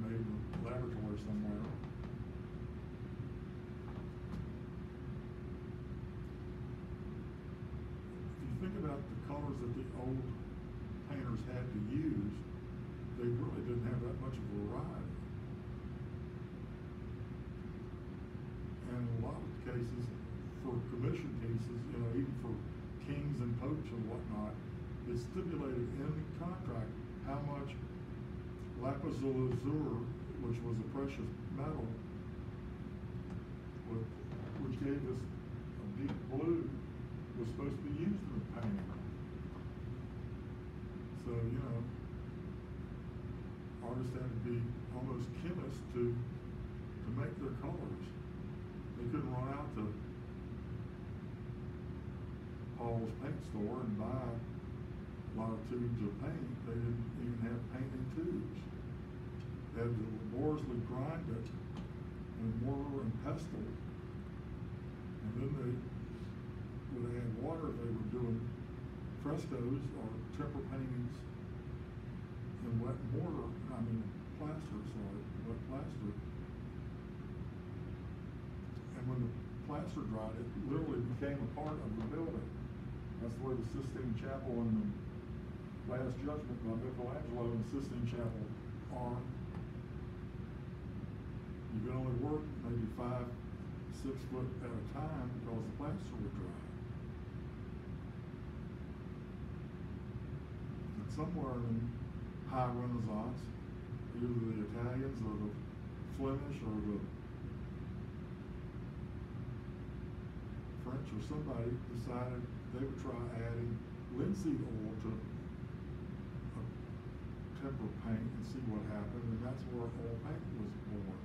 a laboratory somewhere. If you think about the colors that the old painters had to use, they really didn't have that much of a variety. And in a lot of cases, for commission pieces, you know, even for kings and popes and whatnot, it's stipulated in the contract how much lapis lazuli, which was a precious metal, which gave us a deep blue, was supposed to be used in the painting. So, you know, artists had to be almost chemists to, to make their colors. They couldn't run out to Paul's paint store and buy a lot of tubes of paint. They didn't even have paint in tubes. They had to laboriously grind it in mortar and pestle. And then they would add water they were doing frescoes or temper paintings in wet mortar, I mean plaster, sorry, wet plaster. And when the plaster dried, it literally became a part of the building. That's the way the Sistine Chapel and the Last Judgment by Michelangelo and Sistine Chapel are. You can only work maybe five, six foot at a time because the plaster would dry. And somewhere in high Renaissance, either the Italians or the Flemish or the French or somebody decided they would try adding linseed oil to temper paint and see what happened, and that's where oil paint was born.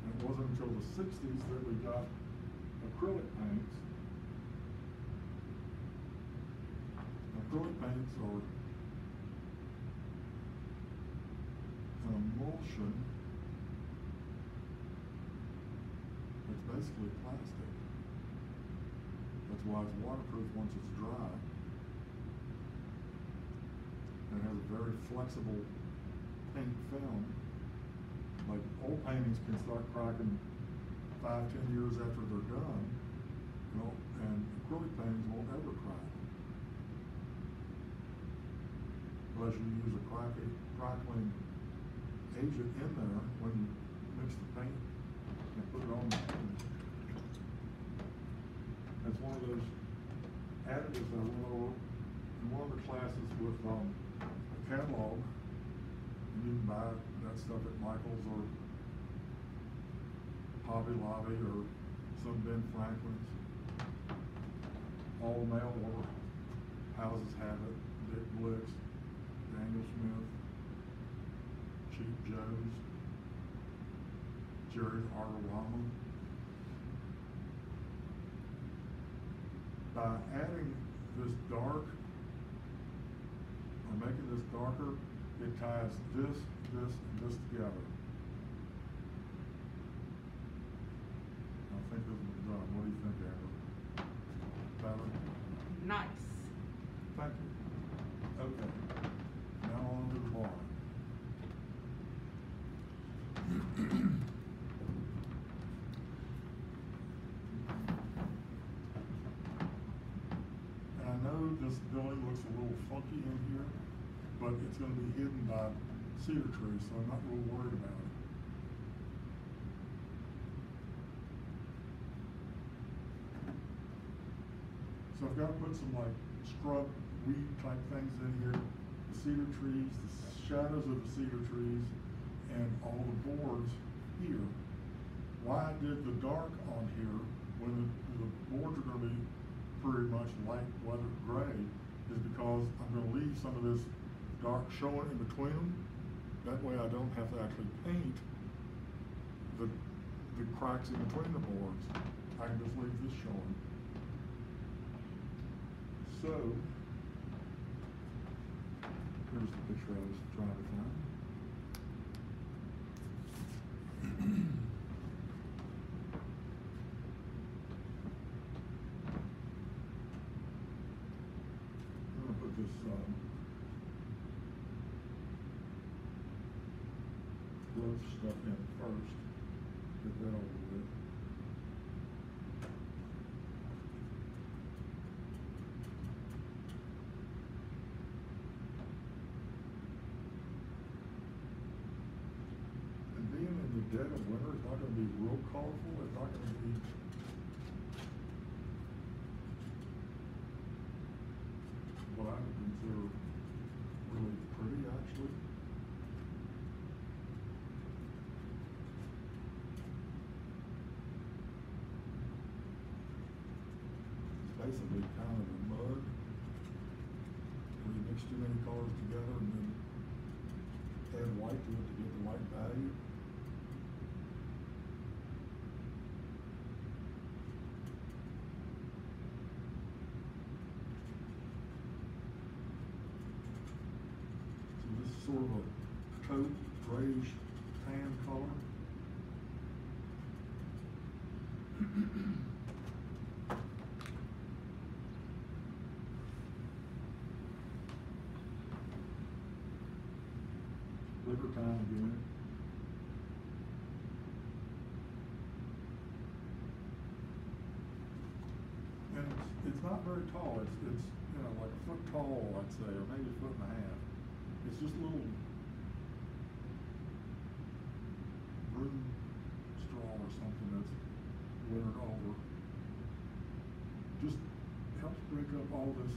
And it wasn't until the sixties that we got acrylic paints. Acrylic paints are an emulsion It's basically plastic. That's why it's waterproof once it's dry. And it has a very flexible paint film. Like old paintings can start cracking five, ten years after they're done. you know, and acrylic paintings won't ever crack. Unless you use a cracking, crackling agent in there when you mix the paint and put it on the painting. It's one of those additives I went over in one of the classes with, um, a catalog. You can buy that stuff at Michael's or Hobby Lobby or some Ben Franklin's. All mail order houses have it, Dick Blick, Daniel Smith, Cheap Joe's, Jerry's Artarama. By adding this dark, or making this darker, it ties this, this, and this together. I think this is done, what do you think, Amber? Better? Nice. Thank you. Okay, now on to the barn. And I know this building looks a little funky in here, but it's gonna be hidden by cedar trees, so I'm not real worried about it. So I've gotta put some like scrub weed type things in here, the cedar trees, the shadows of the cedar trees, and all the boards here. Why I did the dark on here, when the, the boards are gonna be pretty much light weathered gray, is because I'm gonna leave some of this dark showing in between them. That way I don't have to actually paint the, the cracks in between the boards. I can just leave this showing. So, here's the picture I was trying to find. I'm gonna put this, um, growth stuff in first, get that over with. And being in the dead of winter, it's not gonna be real colorful, it's not gonna be. What I would consider really pretty, actually. It's basically kind of a mud, you mix too many colors together and then add white to it to get the white value. So this is sort of a taupe grayish tan color. Time again. And it's, it's not very tall, it's, it's, you know, like a foot tall, I'd say, or maybe a foot and a half. It's just a little broom straw or something that's wintered over. Just helps break up all this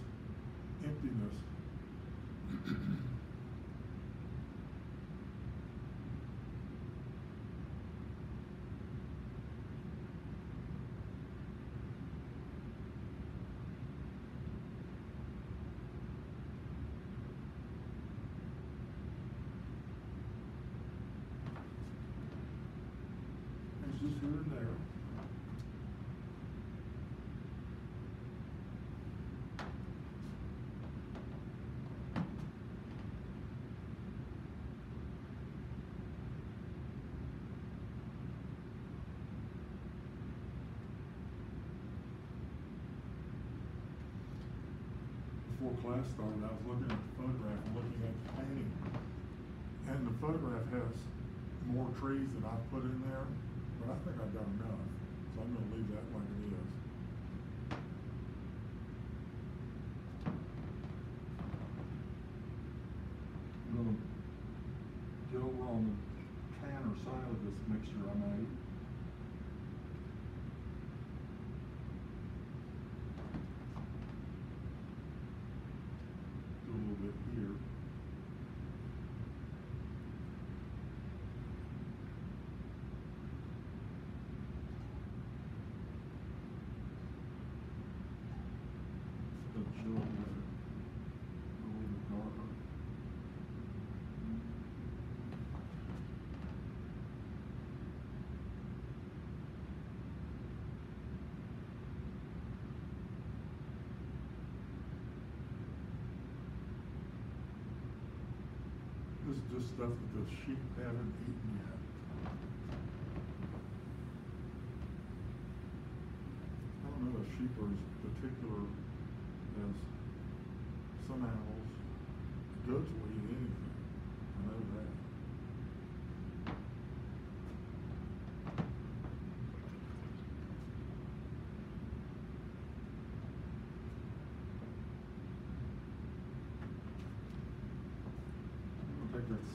before class started, I was looking at the photograph and looking at the painting. And the photograph has more trees than I put in there, but I think I've got enough. So I'm going to leave that like it is. I'm going to go on the tanner side of this mixture I made. this stuff that the sheep haven't eaten yet. I don't know if sheep are as particular as some animals. Goats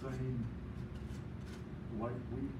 same like we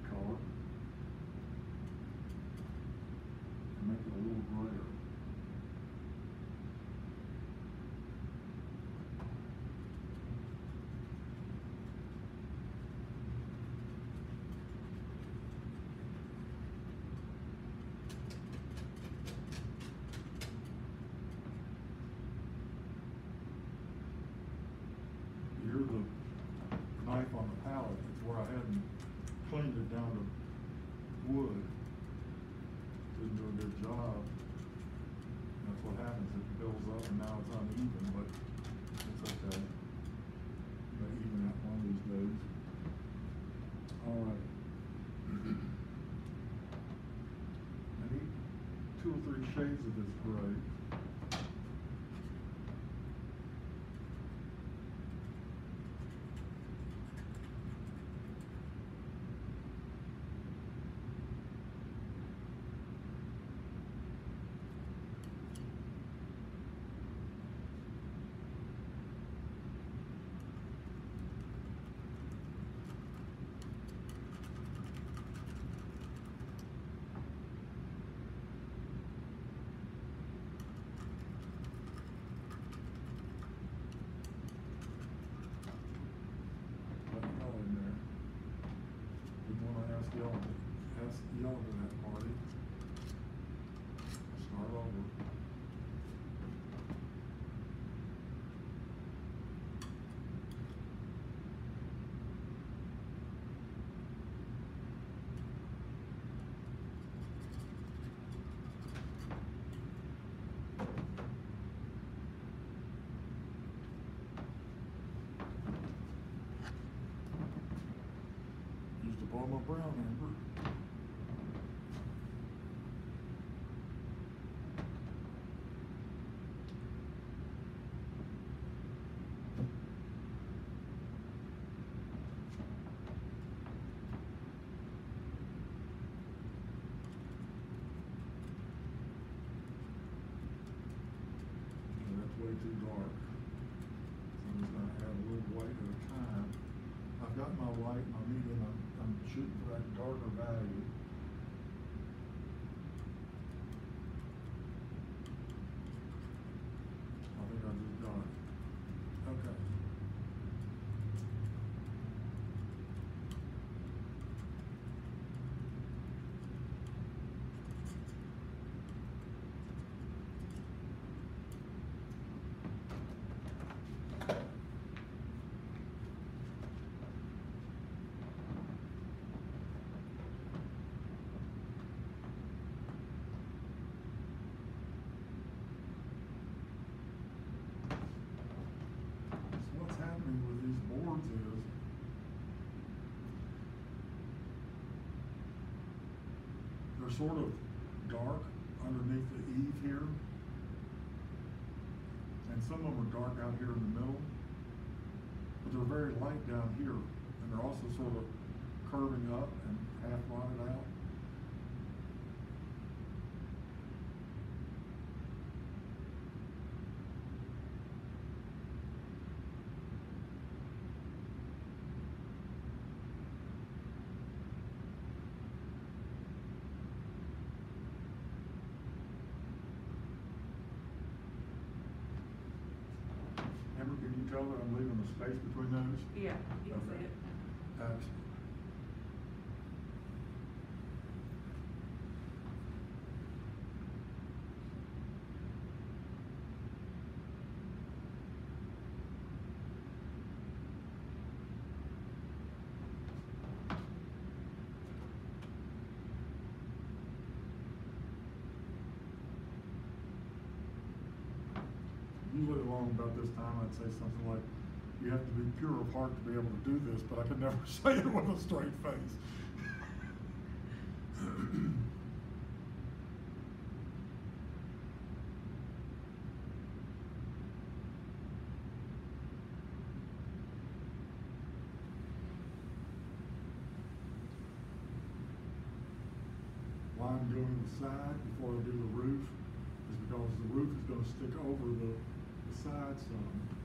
shades of this gray. too dark. sort of dark underneath the eave here. And some of them are dark out here in the middle. But they're very light down here. And they're also sort of curving up. Space between those? Yeah, you can see Okay. it. Excellent. Usually along about this time, I'd say something like, you have to be pure of heart to be able to do this, but I could never say it with a straight face. Why I'm doing the side before I do the roof is because the roof is gonna stick over the, the side some.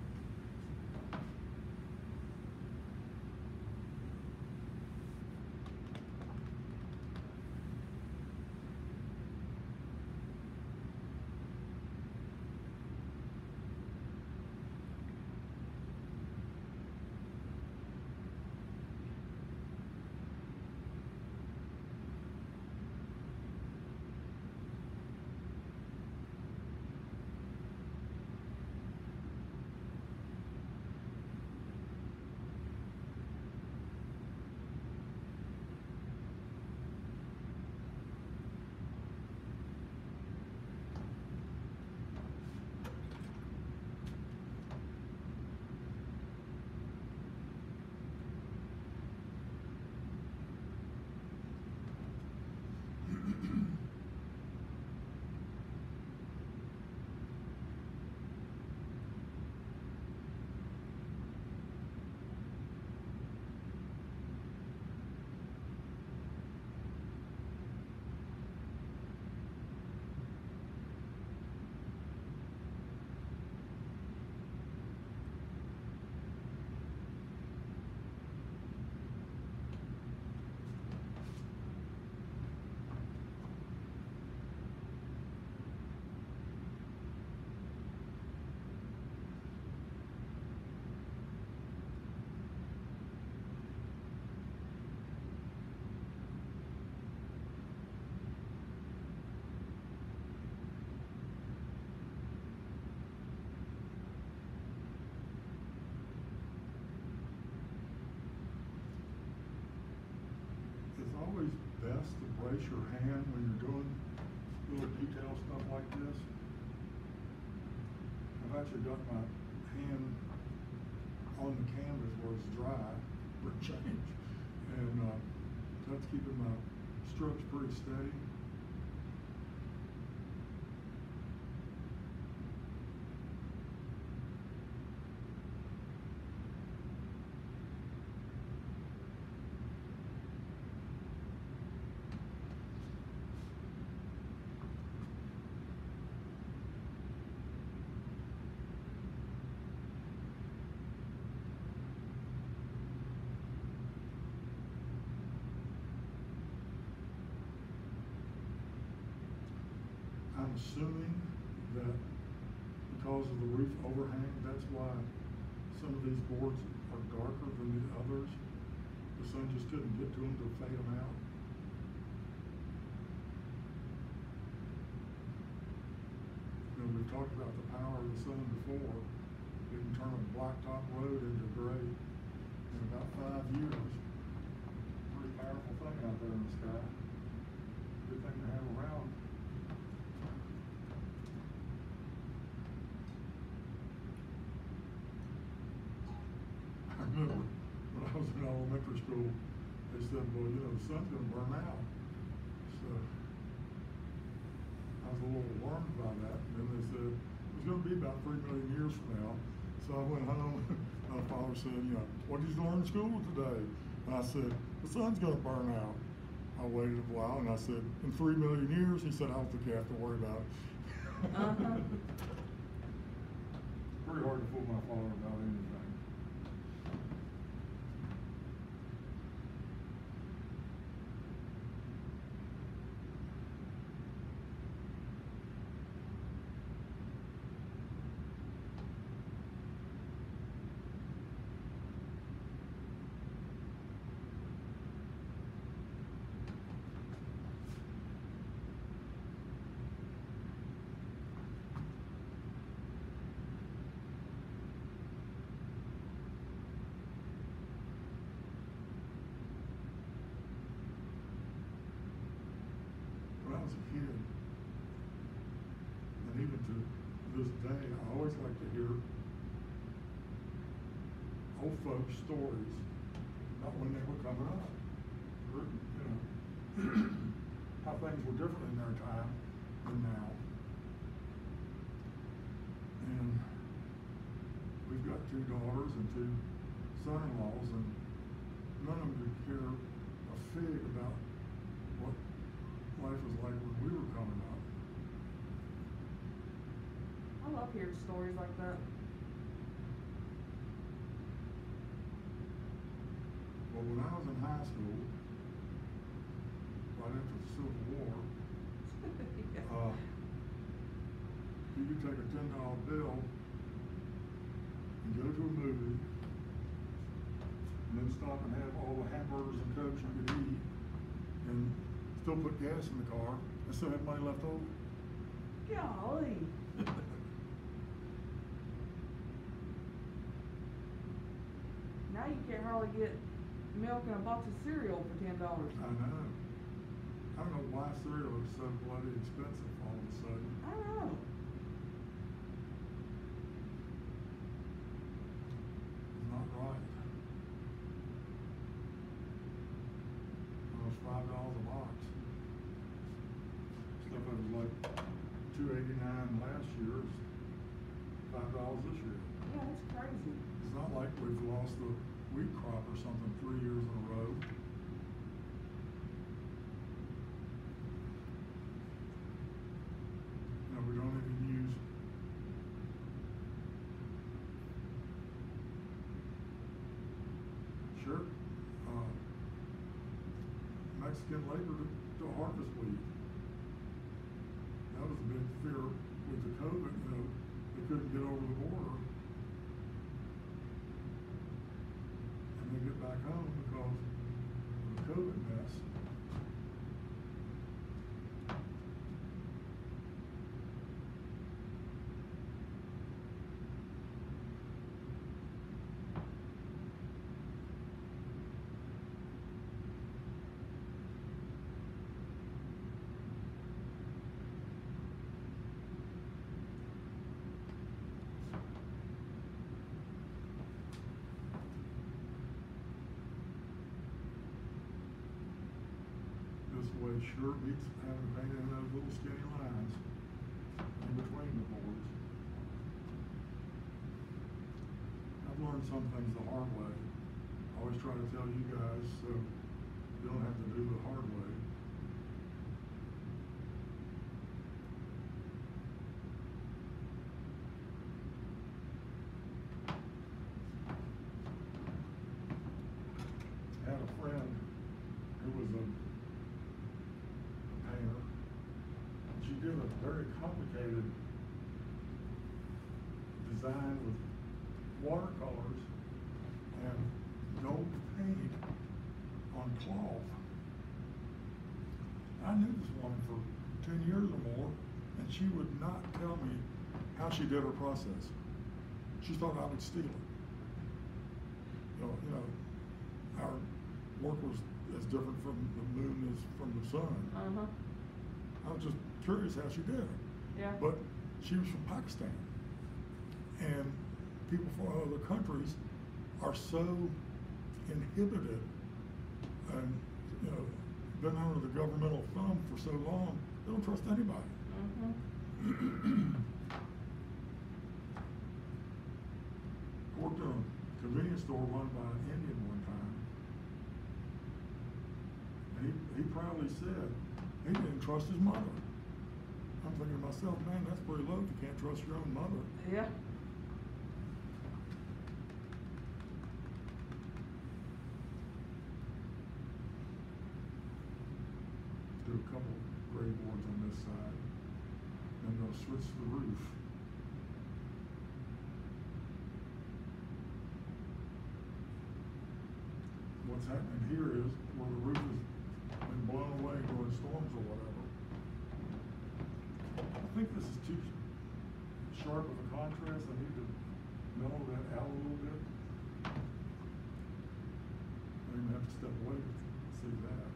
Brace your hand when you're doing little detail stuff like this. I've actually got my hand on the canvas where it's dry for change. And, uh, that's keeping my strokes pretty steady. I'm assuming that because of the roof overhang, that's why some of these boards are darker than the others. The sun just couldn't get to them to fade them out. Know, we've talked about the power of the sun before. It can turn a blacktop road into gray in about five years. Pretty powerful thing out there in the sky. Good thing to have around. I remember when I was in elementary school, they said, well, you know, the sun's gonna burn out. So I was a little alarmed by that. And then they said, it's gonna be about three million years from now. So I went home, my father said, you know, what did you learn in school today? And I said, the sun's gonna burn out. I waited a while and I said, in three million years? He said, I don't think you have to worry about it. Uh-huh. Pretty hard to fool my father about anything. was a kid, and even to this day, I always like to hear old folks' stories about when they were coming up. You know, how things were different in their time than now. And we've got two daughters and two son-in-laws, and none of them could care a fig about what life was like when we were coming up. I love hearing stories like that. Well, when I was in high school, right after the Civil War, Yeah. uh, you could take a ten dollar bill and go to a movie, and then stop and have all the hamburgers and cokes you could eat, and still put gas in the car, and still have money left over. Golly. Now you can't hardly get milk and a box of cereal for ten dollars. I know. I don't know why cereal is so bloody expensive all of a sudden. I know. It's not right. Almost five dollars a box. Stuff that was like two eighty-nine last year is five dollars this year. Yeah, that's crazy. It's not like we've lost the wheat crop or something three years in a row. You we don't even use Sure. Uh, Mexican labor to, to harvest wheat. That was a big fear with the COVID, you know, they couldn't get over the border. And they get back home because of the COVID mess. This way sure beats having to paint in those little skinny lines in between the boards. I've learned some things the hard way. I always try to tell you guys so you don't have to do the hard way. I had a friend who was a, a painter. And she did a complicated design with watercolors and gold paint on cloth. I knew this woman for ten years or more, and she would not tell me how she did her process. She thought I would steal it. You know, you know, our work was as different from the moon as from the sun. Uh-huh. I was just curious how she did it. Yeah. But she was from Pakistan. And people from other countries are so inhibited and, you know, been under the governmental thumb for so long, they don't trust anybody. Mm-hmm. Worked in a convenience store run by an Indian one time. And he, he proudly said he didn't trust his mother. I'm thinking to myself, man, that's pretty low if you can't trust your own mother. Yeah. Do a couple gray boards on this side. Then they'll switch the roof. What's happening here is where the roof has been blown away during storms or whatever. I think this is too sharp of a contrast. I need to mellow that out a little bit. I even have to step away to see that.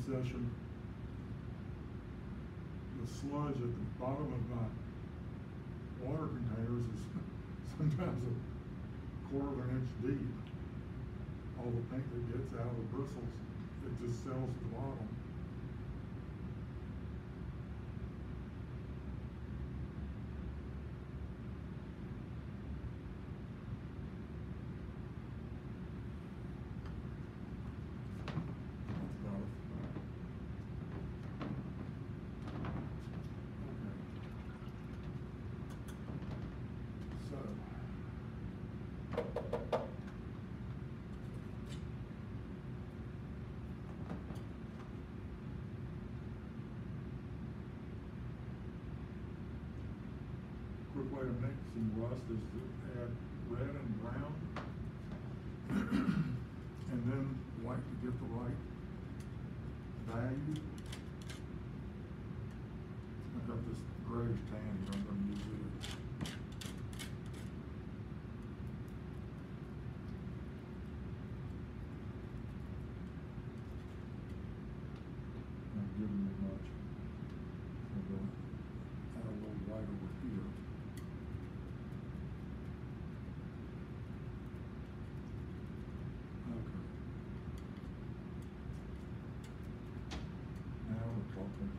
Session, the sludge at the bottom of my water containers is sometimes a quarter of an inch deep. All the paint that gets out of the bristles, it just settles at the bottom. That's about it. Okay. So. Quick way to make some rust is to add red and brown. And then white to get the right value. I've got this grayish tan here, I'm gonna use it. Not giving me much. I'm gonna add a little white over here. Okay. Now we're talking.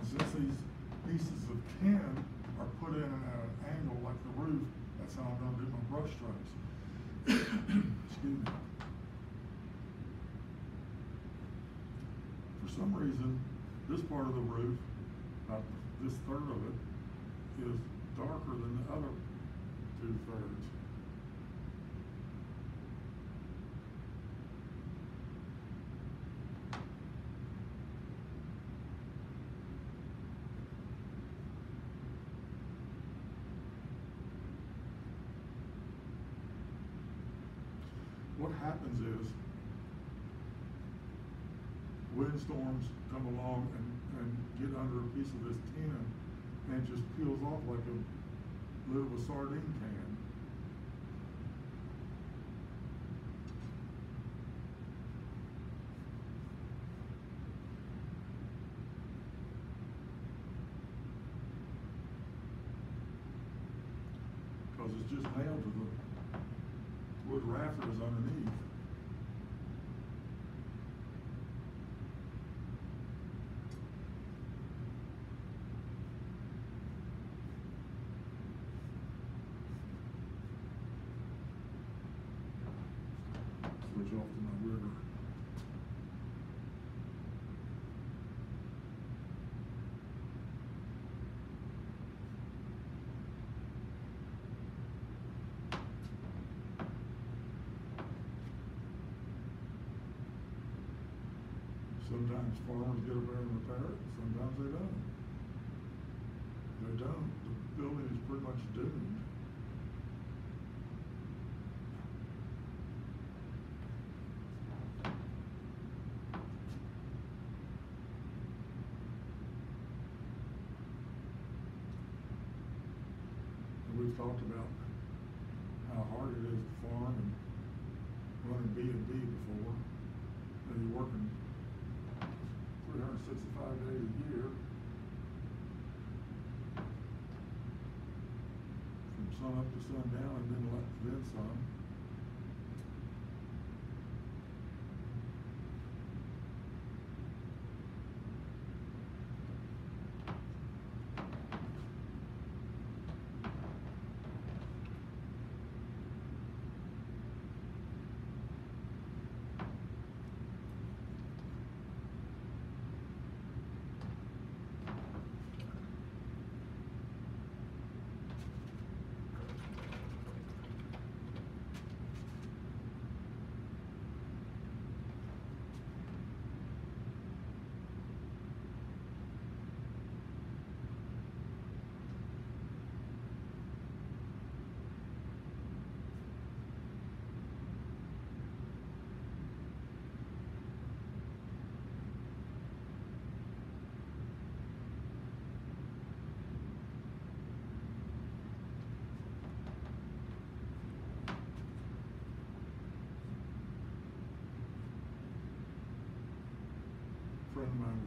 And since these pieces of tin are put in at an angle like the roof, that's how I'm gonna do my brush strokes. Excuse me. For some reason, this part of the roof, this third of it, is darker than the other two thirds. What happens is, windstorms come along and, and get under a piece of this tin and just peels off like a lid of a sardine can. Cause it's just nailed to the wood rafters underneath. Switch off to my river. Sometimes farmers get over there and repair it, sometimes they don't. They don't, the building is pretty much doomed. We've talked about how hard it is to farm and running B and B before. And you're working three hundred sixty-five days a year. From sun up to sundown and then then some.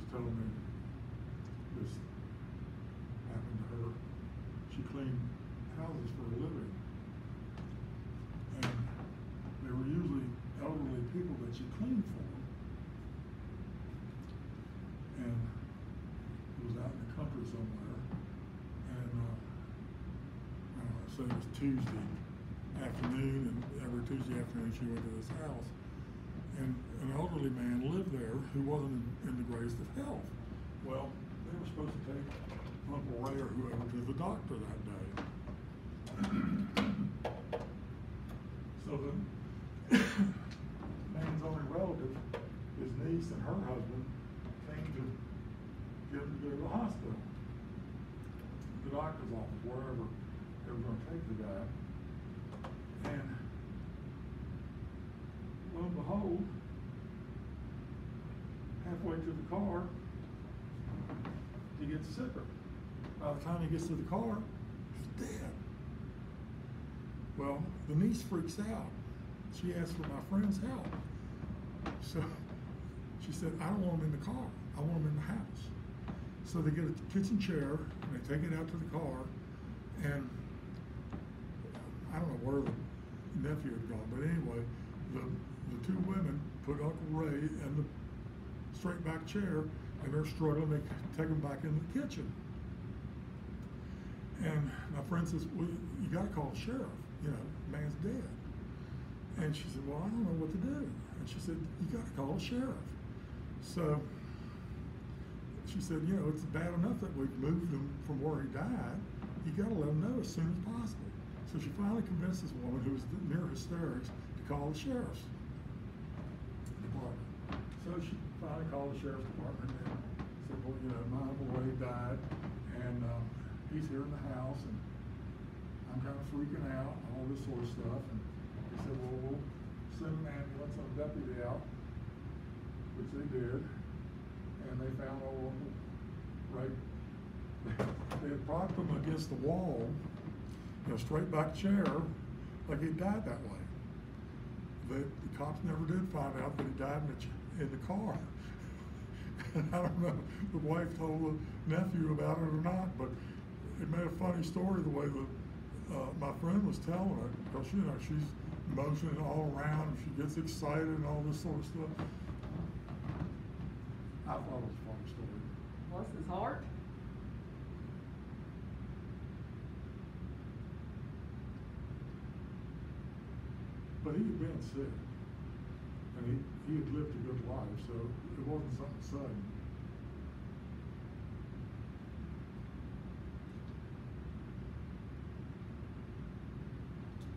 Was telling me this happened to her. She cleaned houses for a living. And they were usually elderly people that she cleaned for. And it was out in the country somewhere. And, uh, I don't know, say it was Tuesday afternoon, and every Tuesday afternoon she went to this house. And an elderly man lived there who wasn't in, the greatest of health. Well, they were supposed to take Uncle Ray or whoever to the doctor that day. So the man's only relative, his niece and her husband, came to get him to go to the hospital. The doctor's office, wherever they were gonna take the guy. And lo and behold, halfway to the car, he gets sicker. By the time he gets to the car, he's dead. Well, the niece freaks out. She asks for my friend's help. So she said, I don't want him in the car. I want him in the house. So they get a kitchen chair and they take it out to the car and I don't know where the nephew had gone, but anyway, the, the two women put Uncle Ray in the straight back chair and they're struggling. They take him back in the kitchen. And my friend says, well, you gotta call the sheriff, you know, man's dead. And she said, well, I don't know what to do. And she said, you gotta call the sheriff. So she said, you know, it's bad enough that we've moved him from where he died. You gotta let him know as soon as possible. So she finally convinced this woman who was near hysterics to call the sheriff's. So she finally called the sheriff's department and said, well, you know, my Ray died and, um, he's here in the house and I'm kind of freaking out and all this sort of stuff. And he said, well, we'll send an ambulance and a deputy out, which they did. And they found old Uncle Ray. They had propped him against the wall, in a straight back chair, like he died that way. The, the cops never did find out that he died in the, ch- in the car. And I don't know, if the wife told the nephew about it or not, but it made a funny story the way the, uh, my friend was telling it, because, you know, she's motioning all around, and she gets excited and all this sort of stuff. I thought it was a funny story. Bless his heart. But he had been sick, and he, he had lived a good life, so it wasn't something sudden.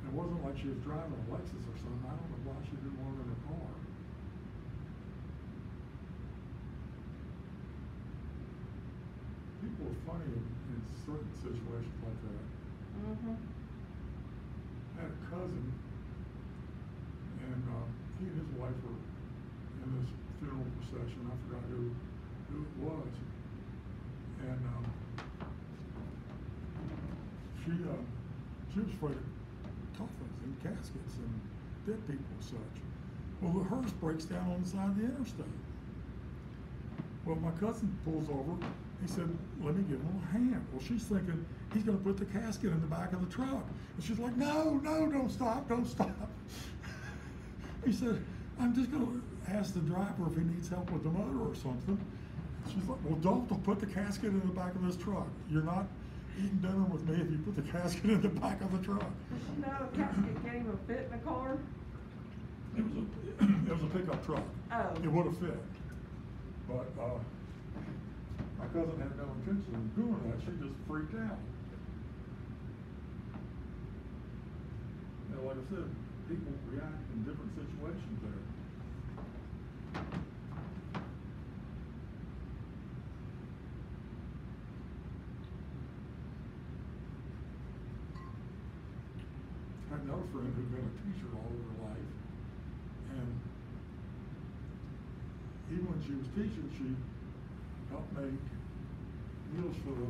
It wasn't like she was driving a Lexus or something, I don't know why she didn't want it in her car. People are funny in, in certain situations like that. Mm-hmm. I had a cousin, and uh, he and his wife were in this funeral procession. I forgot who who it was, and um, she uh, she was afraid of coffins and caskets and dead people and such. Well, the hearse breaks down on the side of the interstate. Well, my cousin pulls over. He said, "Let me give him a hand." Well, she's thinking he's going to put the casket in the back of the truck, and she's like, "No, no, don't stop, don't stop." he said, "I'm just going to ask the driver if he needs help with the motor or something." She's like, "Well, don't, put the casket in the back of this truck. You're not eating dinner with me if you put the casket in the back of the truck." Does she know a casket can't even fit in a car? It was a it was a pickup truck. Oh. It would have fit. But uh, my cousin had no intention of doing that. She just freaked out. You know, like I said, people react in different situations there. I had another friend who'd been a teacher all of her life, and even when she was teaching, she helped make meals for the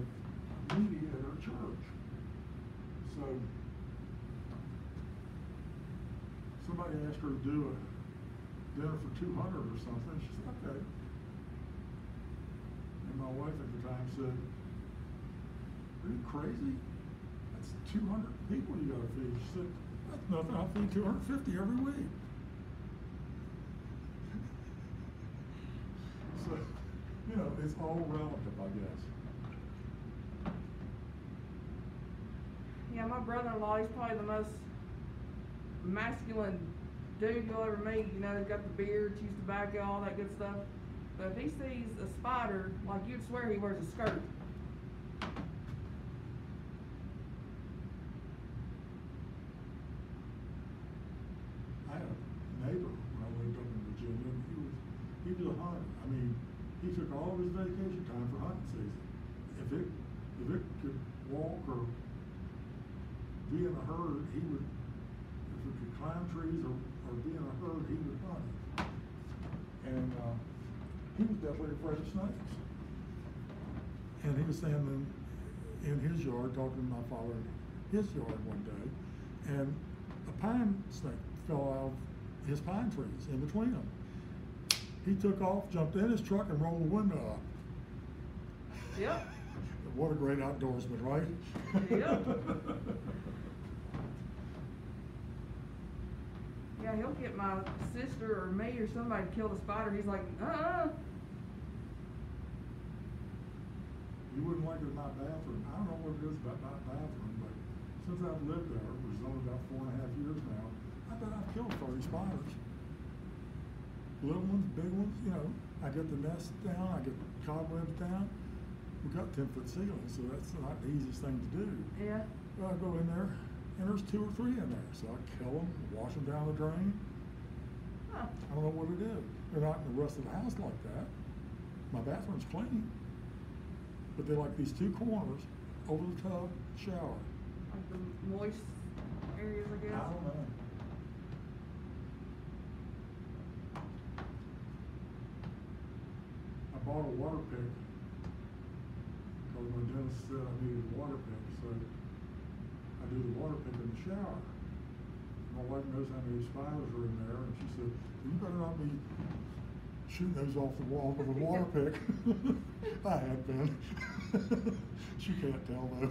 needy at her church. So somebody asked her to do a dinner for two hundred or something. She said, okay. And my wife at the time said, are you crazy? That's two hundred people you gotta feed. She said, that's nothing, I'll feed two hundred fifty every week. So, you know, it's all relative, I guess. Yeah, my brother-in-law, he's probably the most masculine dude you'll ever meet. You know, he's got the beard, chews tobacco, all that good stuff. But if he sees a spider, like you'd swear he wears a skirt. I had a neighbor when I lived up in Virginia, and he was, he was a hunter. I mean, he took all of his vacation time for hunting season. If it, if it could walk or be in a herd, he would, if it could climb trees or, or be in a herd, he would hunt it. And, uh, he was definitely afraid of snakes. And he was standing in his yard talking to my father in his yard one day, and a pine snake fell out of his pine trees in between them. He took off, jumped in his truck, and rolled the window up. Yep. What a great outdoorsman, right? Yep. Yeah, he'll get my sister or me or somebody to kill the spider. He's like, uh-uh. You wouldn't like it in my bathroom. I don't know what it is about my bathroom, but since I've lived there, which is only about four and a half years now, I bet I've killed thirty spiders. Little ones, big ones, you know, I get the nest down, I get the cobwebs down. We've got ten foot ceilings, so that's not the easiest thing to do. Yeah. But I go in there, and there's two or three in there, so I kill them, wash them down the drain. Huh. I don't know what to do. They're not in the rest of the house like that. My bathroom's clean. But they're like these two corners over the tub, shower. Like the moist areas, I guess? I don't know. I bought a water pick. Cause my dentist said I needed a water pick, so I do the water pick in the shower. My wife knows how many spiders are in there, and she said, you better not be shooting those off the wall with a water pick. I had been. She can't tell though.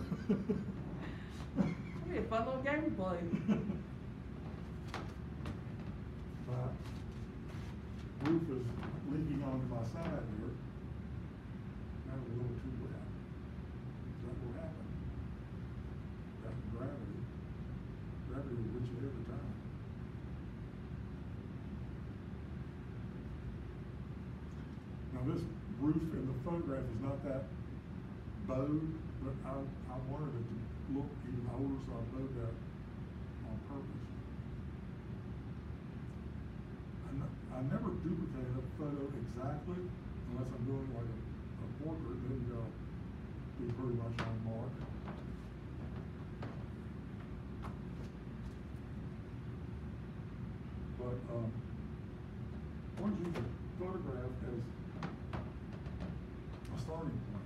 It'd be a fun little game to play. My roof is leaking onto my side here. That was a little too wet. That will happen. That's gravity. Gravity will hit you every time. Now, this roof in the photograph is not that bowed, but I, I wanted it to look even older, so I bowed that on purpose. I, never duplicate a photo exactly unless I'm doing like a, a portrait, then you gotta be pretty much on mark. But, um, to use photograph as a starting point.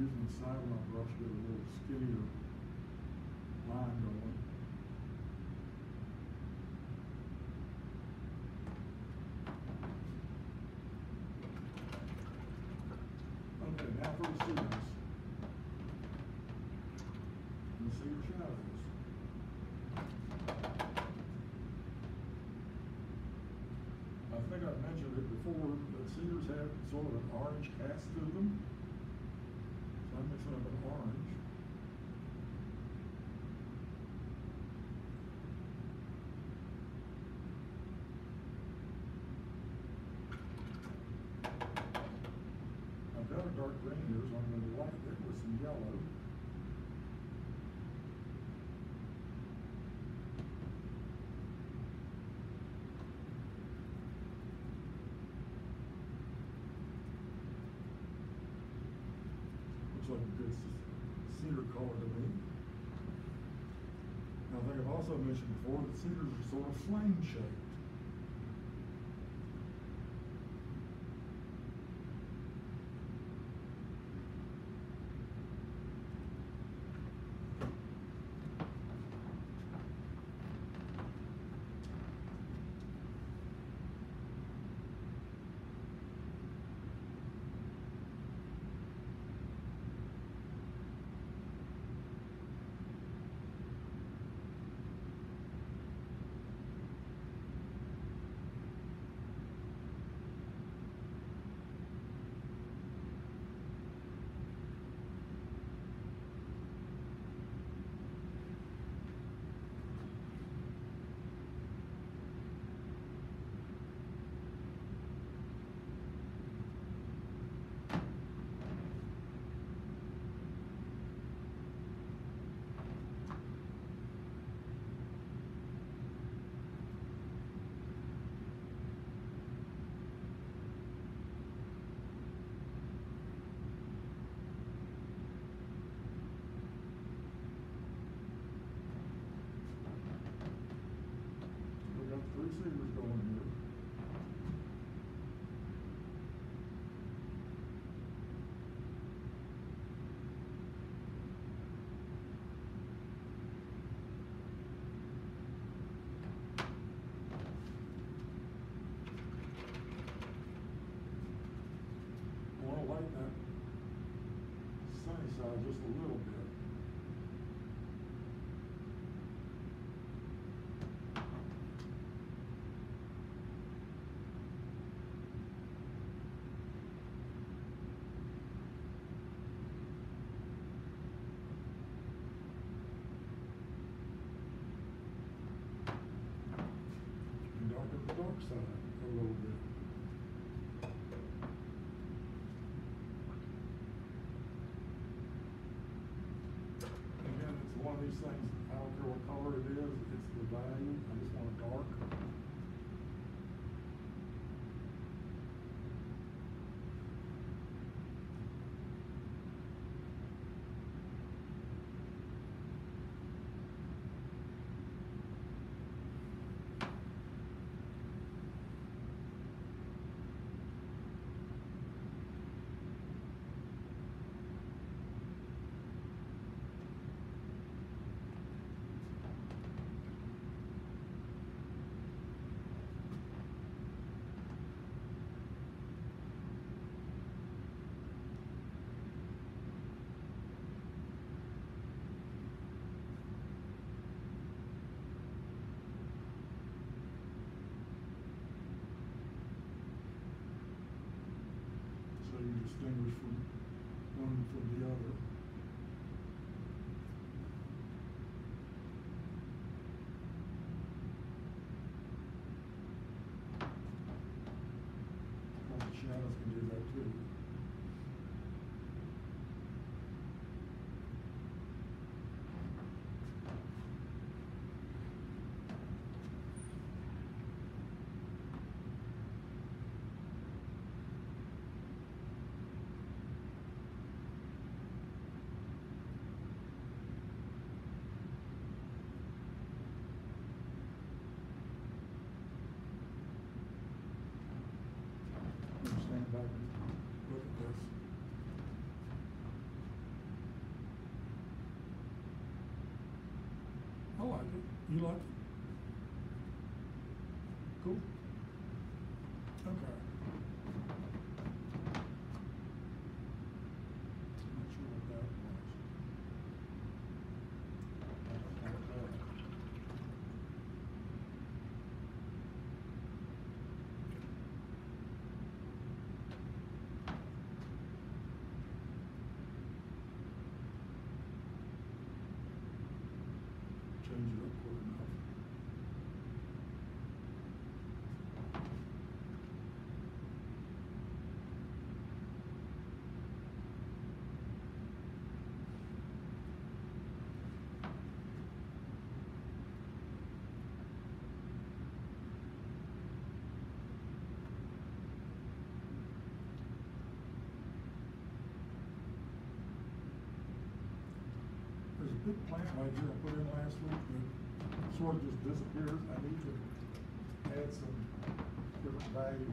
Using the side of my brush, get a little skinnier line going. Okay, now for the cedar shadows. I think I've mentioned it before, but cedars have sort of an orange cast to them. So I'm mixing up cedar color to me. Now, I think I've also mentioned before that cedars are sort of flame shaped. just a little bit. the dark side. these things. from one from the other. I can look at this. I like it. You like it? big plant right here I put in last week that sort of just disappears. I need to add some different value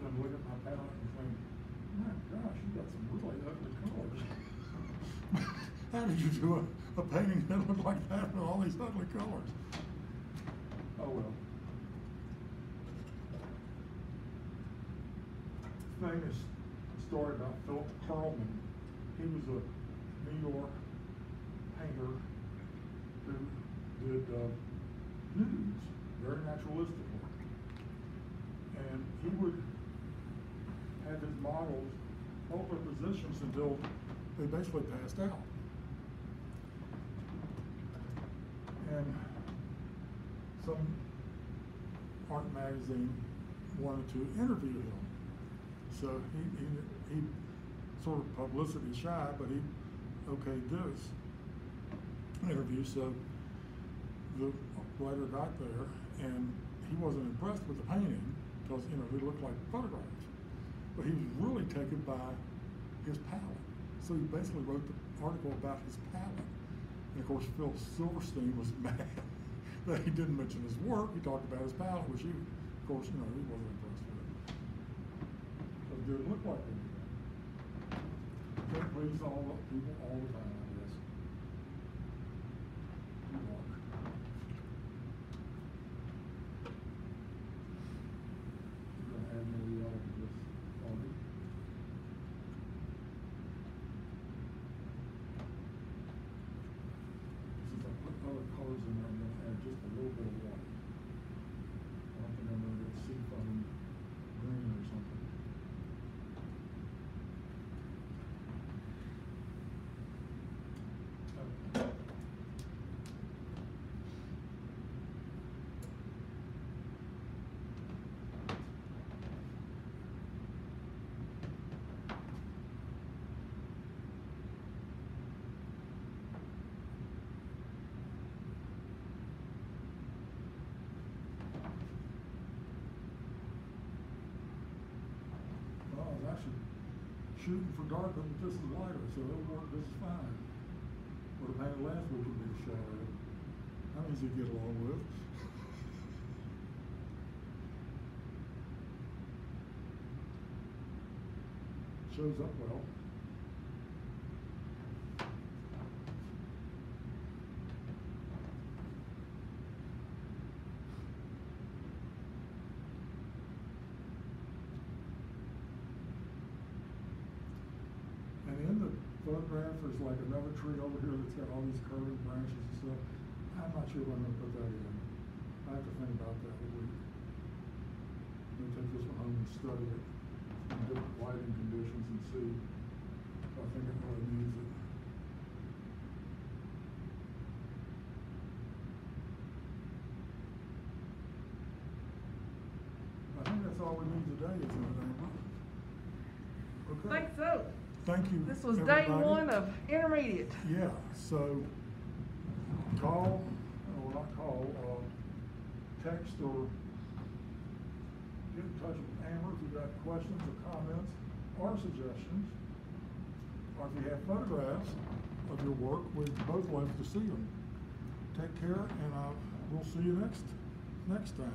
to it. I often look at my palette and think, my gosh, you got some really ugly colors. How did you do a, a painting that looked like that with all these ugly colors? Oh, well. Famous story about Philip Pearlstein. He was a New York painter who did uh, nudes, very naturalistic work. And he would have his models their positions until they basically passed out. And some art magazine wanted to interview him. So he, he, he sort of publicity shy, but he okayed this interview. So the writer got there and he wasn't impressed with the painting because, you know, they looked like photographs. But he was really taken by his palette. So he basically wrote the article about his palette. And of course, Phil Silverstein was mad that he didn't mention his work. He talked about his palette, which he, of course, you know, he wasn't impressed with. So it didn't look like anything. Can't please all the people all the time, I guess. Good luck. You're gonna add more yellow to this, Audrey? Since I put other colors in there, I'm gonna add just a little bit of white. I don't think I'm gonna get seafoam green or something. Okay. Well, I was actually shooting for darker, but this is lighter, so it'll work just fine. Would have painted last week would be a shadow. That easy to get along with. Shows up well. And in the photograph, there's like another tree over here that's got all these curving branches and stuff. I'm not sure if I'm gonna put that in. I have to think about that a week. Let me take this one home and study it in different lighting conditions and see if I think it really needs it. I think that's all we need today, isn't it, Amber? Okay. Think so. Thank you. This was day one of intermediate. Yeah, so call, or not call, uh, text or get in touch with Amber if you've got questions or comments or suggestions. Or if you have photographs of your work, we'd both love to see them. Take care and, uh, we'll see you next, next time.